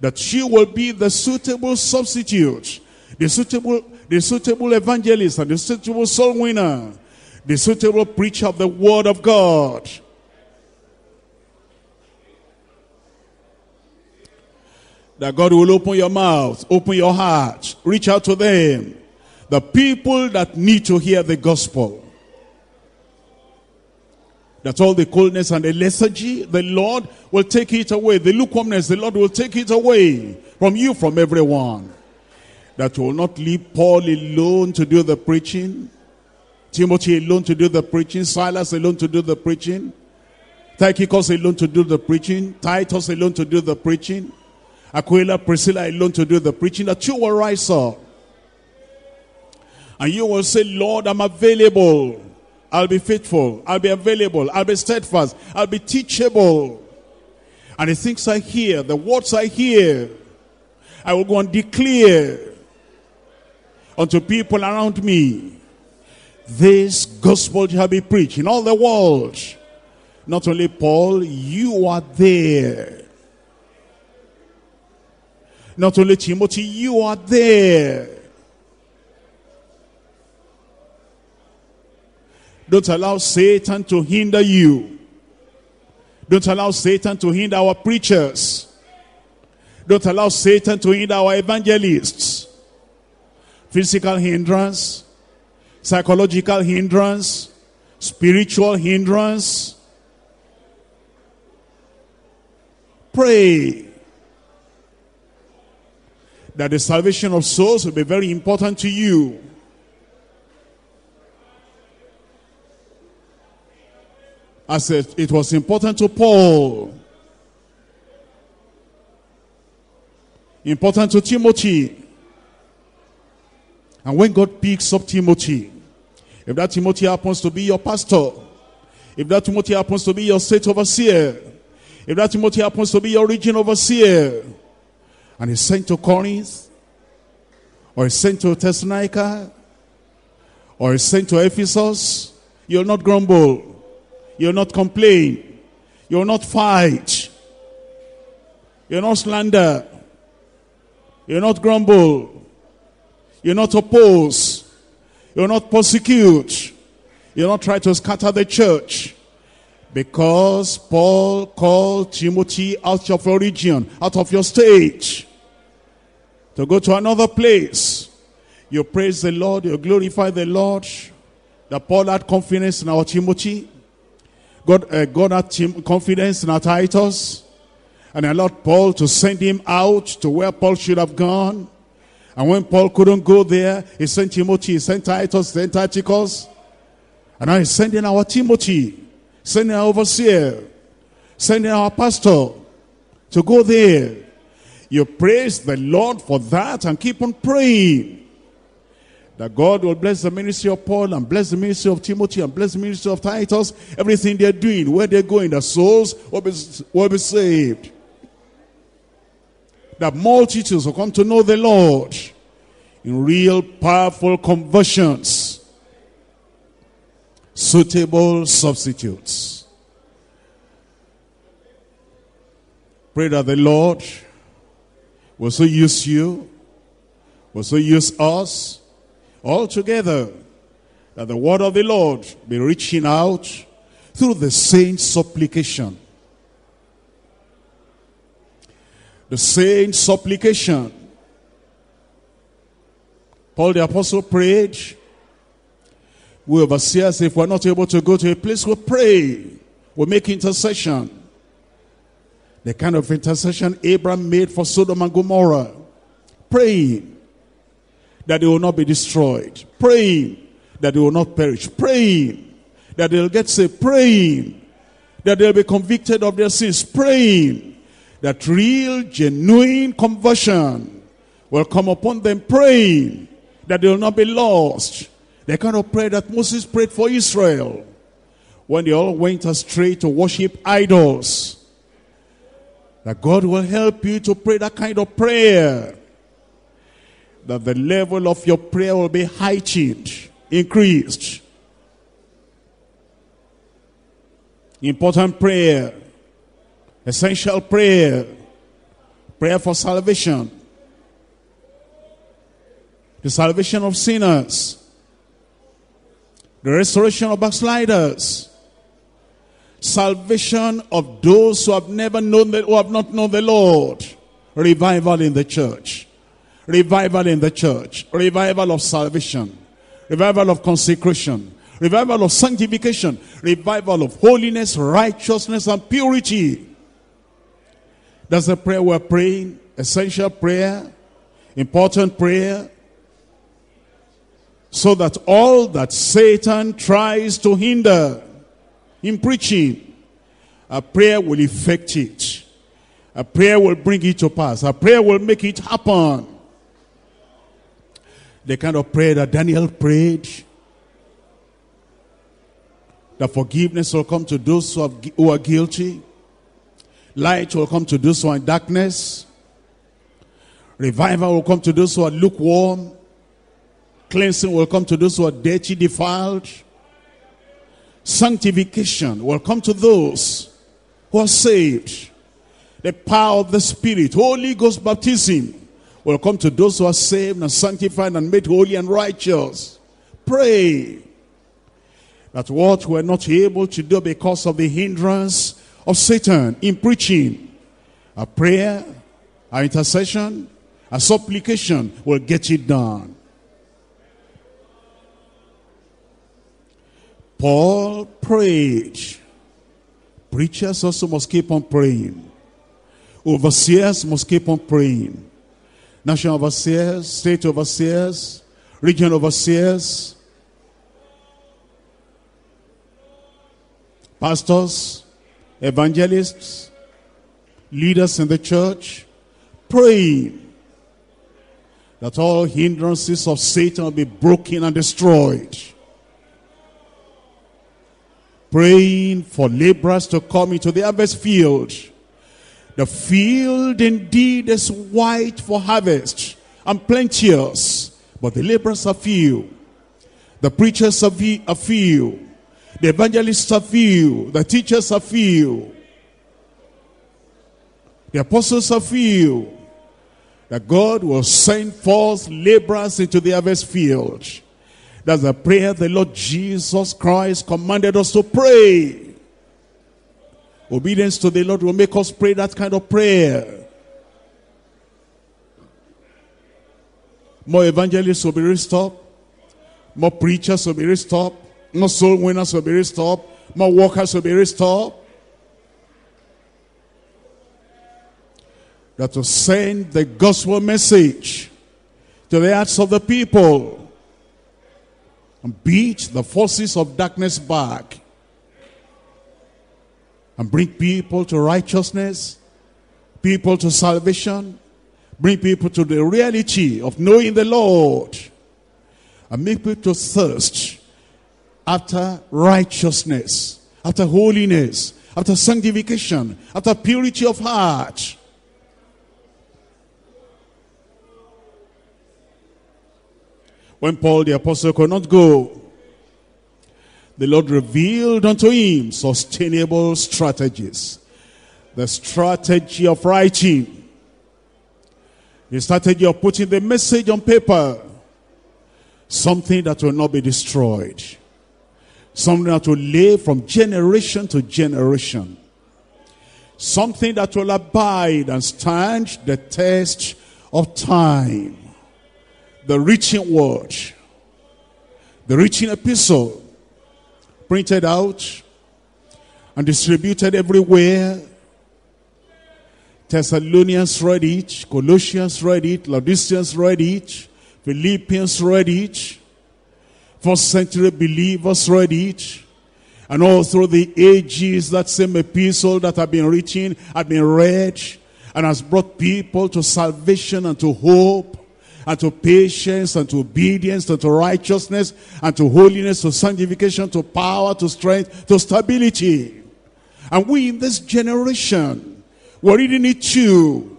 that she will be the suitable substitute, the suitable, the suitable evangelist and the suitable soul winner, the suitable preacher of the word of God. That God will open your mouth, open your heart, reach out to them. The people that need to hear the gospel. That all the coldness and the lethargy, the Lord will take it away. The lukewarmness, the Lord will take it away from you, from everyone. That you will not leave Paul alone to do the preaching. Timothy alone to do the preaching. Silas alone to do the preaching. Tychicus alone to do the preaching. Titus alone to do the preaching. Aquila, Priscilla alone to do the preaching. That you will rise up. And you will say, Lord, I'm available. I'll be faithful. I'll be available. I'll be steadfast. I'll be teachable. And the things I hear, the words I hear, I will go and declare unto people around me. This gospel shall be preached in all the world. Not only Paul, you are there. Not only Timothy, you are there. Don't allow Satan to hinder you. Don't allow Satan to hinder our preachers. Don't allow Satan to hinder our evangelists. Physical hindrance, psychological hindrance, spiritual hindrance. Pray that the salvation of souls will be very important to you. I said it was important to Paul. Important to Timothy. And when God picks up Timothy, if that Timothy happens to be your pastor, if that Timothy happens to be your state overseer, if that Timothy happens to be your region overseer, and he's sent to Corinth, or he's sent to Thessalonica, or he's sent to Ephesus, you'll not grumble. You'll not complain. You'll not fight. You'll not slander. You'll not grumble. You'll not oppose. You'll not persecute. You'll not try to scatter the church. Because Paul called Timothy out of your region, out of your state, to go to another place. You praise the Lord, you glorify the Lord. That Paul had confidence in our Timothy. God, uh, God had him confidence in Titus and allowed Paul to send him out to where Paul should have gone. And when Paul couldn't go there, he sent Timothy, he sent Titus, sent Tychicus. And now he's sending our Timothy, sending our overseer, sending our pastor to go there. You praise the Lord for that and keep on praying. That God will bless the ministry of Paul and bless the ministry of Timothy and bless the ministry of Titus. Everything they're doing, where they're going, the souls will be, will be saved. That multitudes will come to know the Lord in real powerful conversions. Suitable substitutes. Pray that the Lord will so use you, will so use us, all together that the word of the Lord be reaching out through the saints' supplication. The saints' supplication. Paul the apostle prayed. We overseers, if we're not able to go to a place, we pray. We make intercession. The kind of intercession Abraham made for Sodom and Gomorrah. Praying that they will not be destroyed. Praying that they will not perish. Praying that they'll get saved. Praying that they'll be convicted of their sins. Praying that real, genuine conversion will come upon them. Praying that they will not be lost. The kind of prayer that Moses prayed for Israel when they all went astray to worship idols. That God will help you to pray that kind of prayer that the level of your prayer will be heightened, increased. Important prayer, essential prayer, prayer for salvation, the salvation of sinners, the restoration of backsliders, salvation of those who have never known the, who have not known the Lord, Revival in the church. Revival in the church. Revival of salvation. Revival of consecration. Revival of sanctification. Revival of holiness, righteousness, and purity. That's the prayer we're praying. Essential prayer. Important prayer. So that all that Satan tries to hinder in preaching, a prayer will effect it. A prayer will bring it to pass. A prayer will make it happen. The kind of prayer that Daniel prayed. That forgiveness will come to those who, have, who are guilty. Light will come to those who are in darkness. Revival will come to those who are lukewarm. Cleansing will come to those who are dirty, defiled. Sanctification will come to those who are saved. The power of the Spirit, Holy Ghost baptism, will come to those who are saved and sanctified and made holy and righteous. Pray that what we're not able to do because of the hindrance of Satan in preaching, a prayer, our intercession, a supplication will get it done. Paul prayed. Preachers also must keep on praying. Overseers must keep on praying. National overseers, state overseers, region overseers, pastors, evangelists, leaders in the church, praying that all hindrances of Satan will be broken and destroyed praying for laborers to come into the harvest field. The field indeed is white for harvest and plenteous, but the laborers are few. The preachers are few. The evangelists are few. The teachers are few. The apostles are few. That God will send forth laborers into the harvest field. That's the prayer the Lord Jesus Christ commanded us to pray. Obedience to the Lord will make us pray that kind of prayer. More evangelists will be restored. More preachers will be restored. More soul winners will be restored. More workers will be restored. That will send the gospel message to the hearts of the people and beat the forces of darkness back and bring people to righteousness, people to salvation, bring people to the reality of knowing the Lord, and make people to thirst after righteousness, after holiness, after sanctification, after purity of heart. When Paul the apostle could not go, the Lord revealed unto him sustainable strategies. The strategy of writing. The strategy of putting the message on paper. Something that will not be destroyed. Something that will live from generation to generation. Something that will abide and stand the test of time the reaching word, the reaching epistle, printed out and distributed everywhere. Thessalonians read it, Colossians read it, Laodiceans read it, Philippians read it, first century believers read it, and all through the ages, that same epistle that had been written had been read and has brought people to salvation and to hope and to patience and to obedience and to righteousness and to holiness, to sanctification, to power, to strength, to stability. And we in this generation, we're reading it too.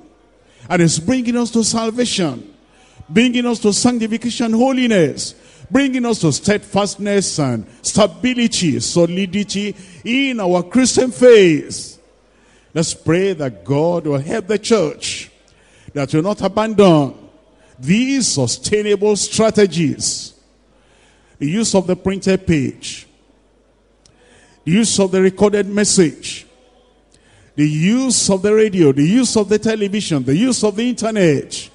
And it's bringing us to salvation, bringing us to sanctification, holiness, bringing us to steadfastness and stability, solidity in our Christian faith. Let's pray that God will help the church, that will not abandon these sustainable strategies, the use of the printed page, the use of the recorded message, the use of the radio, the use of the television, the use of the internet,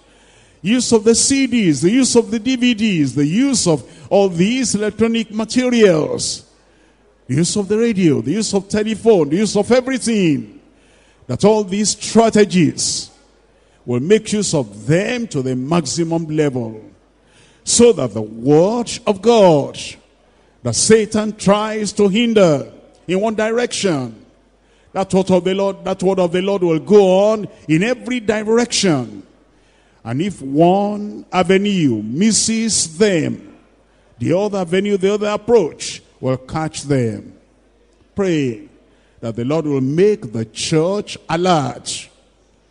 use of the CDs, the use of the DVDs, the use of all these electronic materials, the use of the radio, the use of telephone, the use of everything, that all these strategies will make use of them to the maximum level so that the word of God that Satan tries to hinder in one direction that word of the Lord that word of the Lord will go on in every direction. And if one avenue misses them the other avenue the other approach will catch them. Pray that the Lord will make the church alert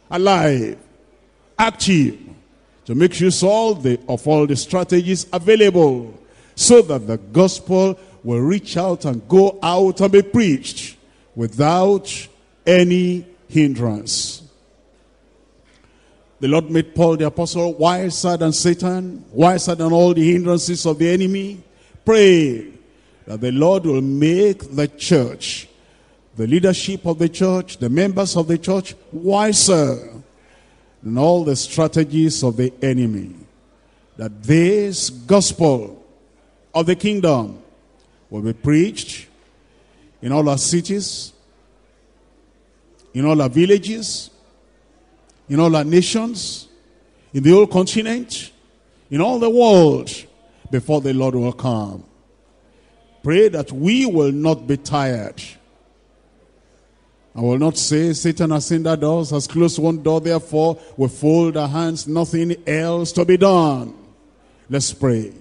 alive active to make use all the, of all the strategies available so that the gospel will reach out and go out and be preached without any hindrance. The Lord made Paul the apostle wiser than Satan, wiser than all the hindrances of the enemy. Pray that the Lord will make the church, the leadership of the church, the members of the church wiser and all the strategies of the enemy. That this gospel of the kingdom will be preached in all our cities, in all our villages, in all our nations, in the whole continent, in all the world, before the Lord will come. Pray that we will not be tired I will not say Satan has that doors, has closed one door, therefore we fold our hands, nothing else to be done. Let's pray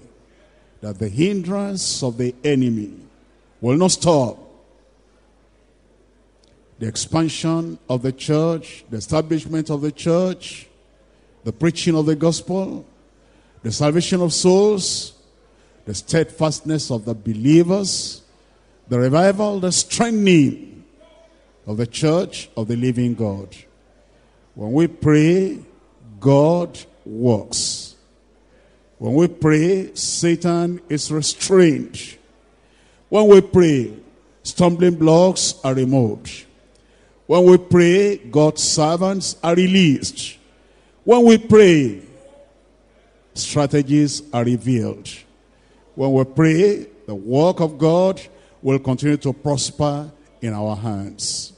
that the hindrance of the enemy will not stop. The expansion of the church, the establishment of the church, the preaching of the gospel, the salvation of souls, the steadfastness of the believers, the revival, the strengthening of the church of the living God. When we pray, God works. When we pray, Satan is restrained. When we pray, stumbling blocks are removed. When we pray, God's servants are released. When we pray, strategies are revealed. When we pray, the work of God will continue to prosper in our hands.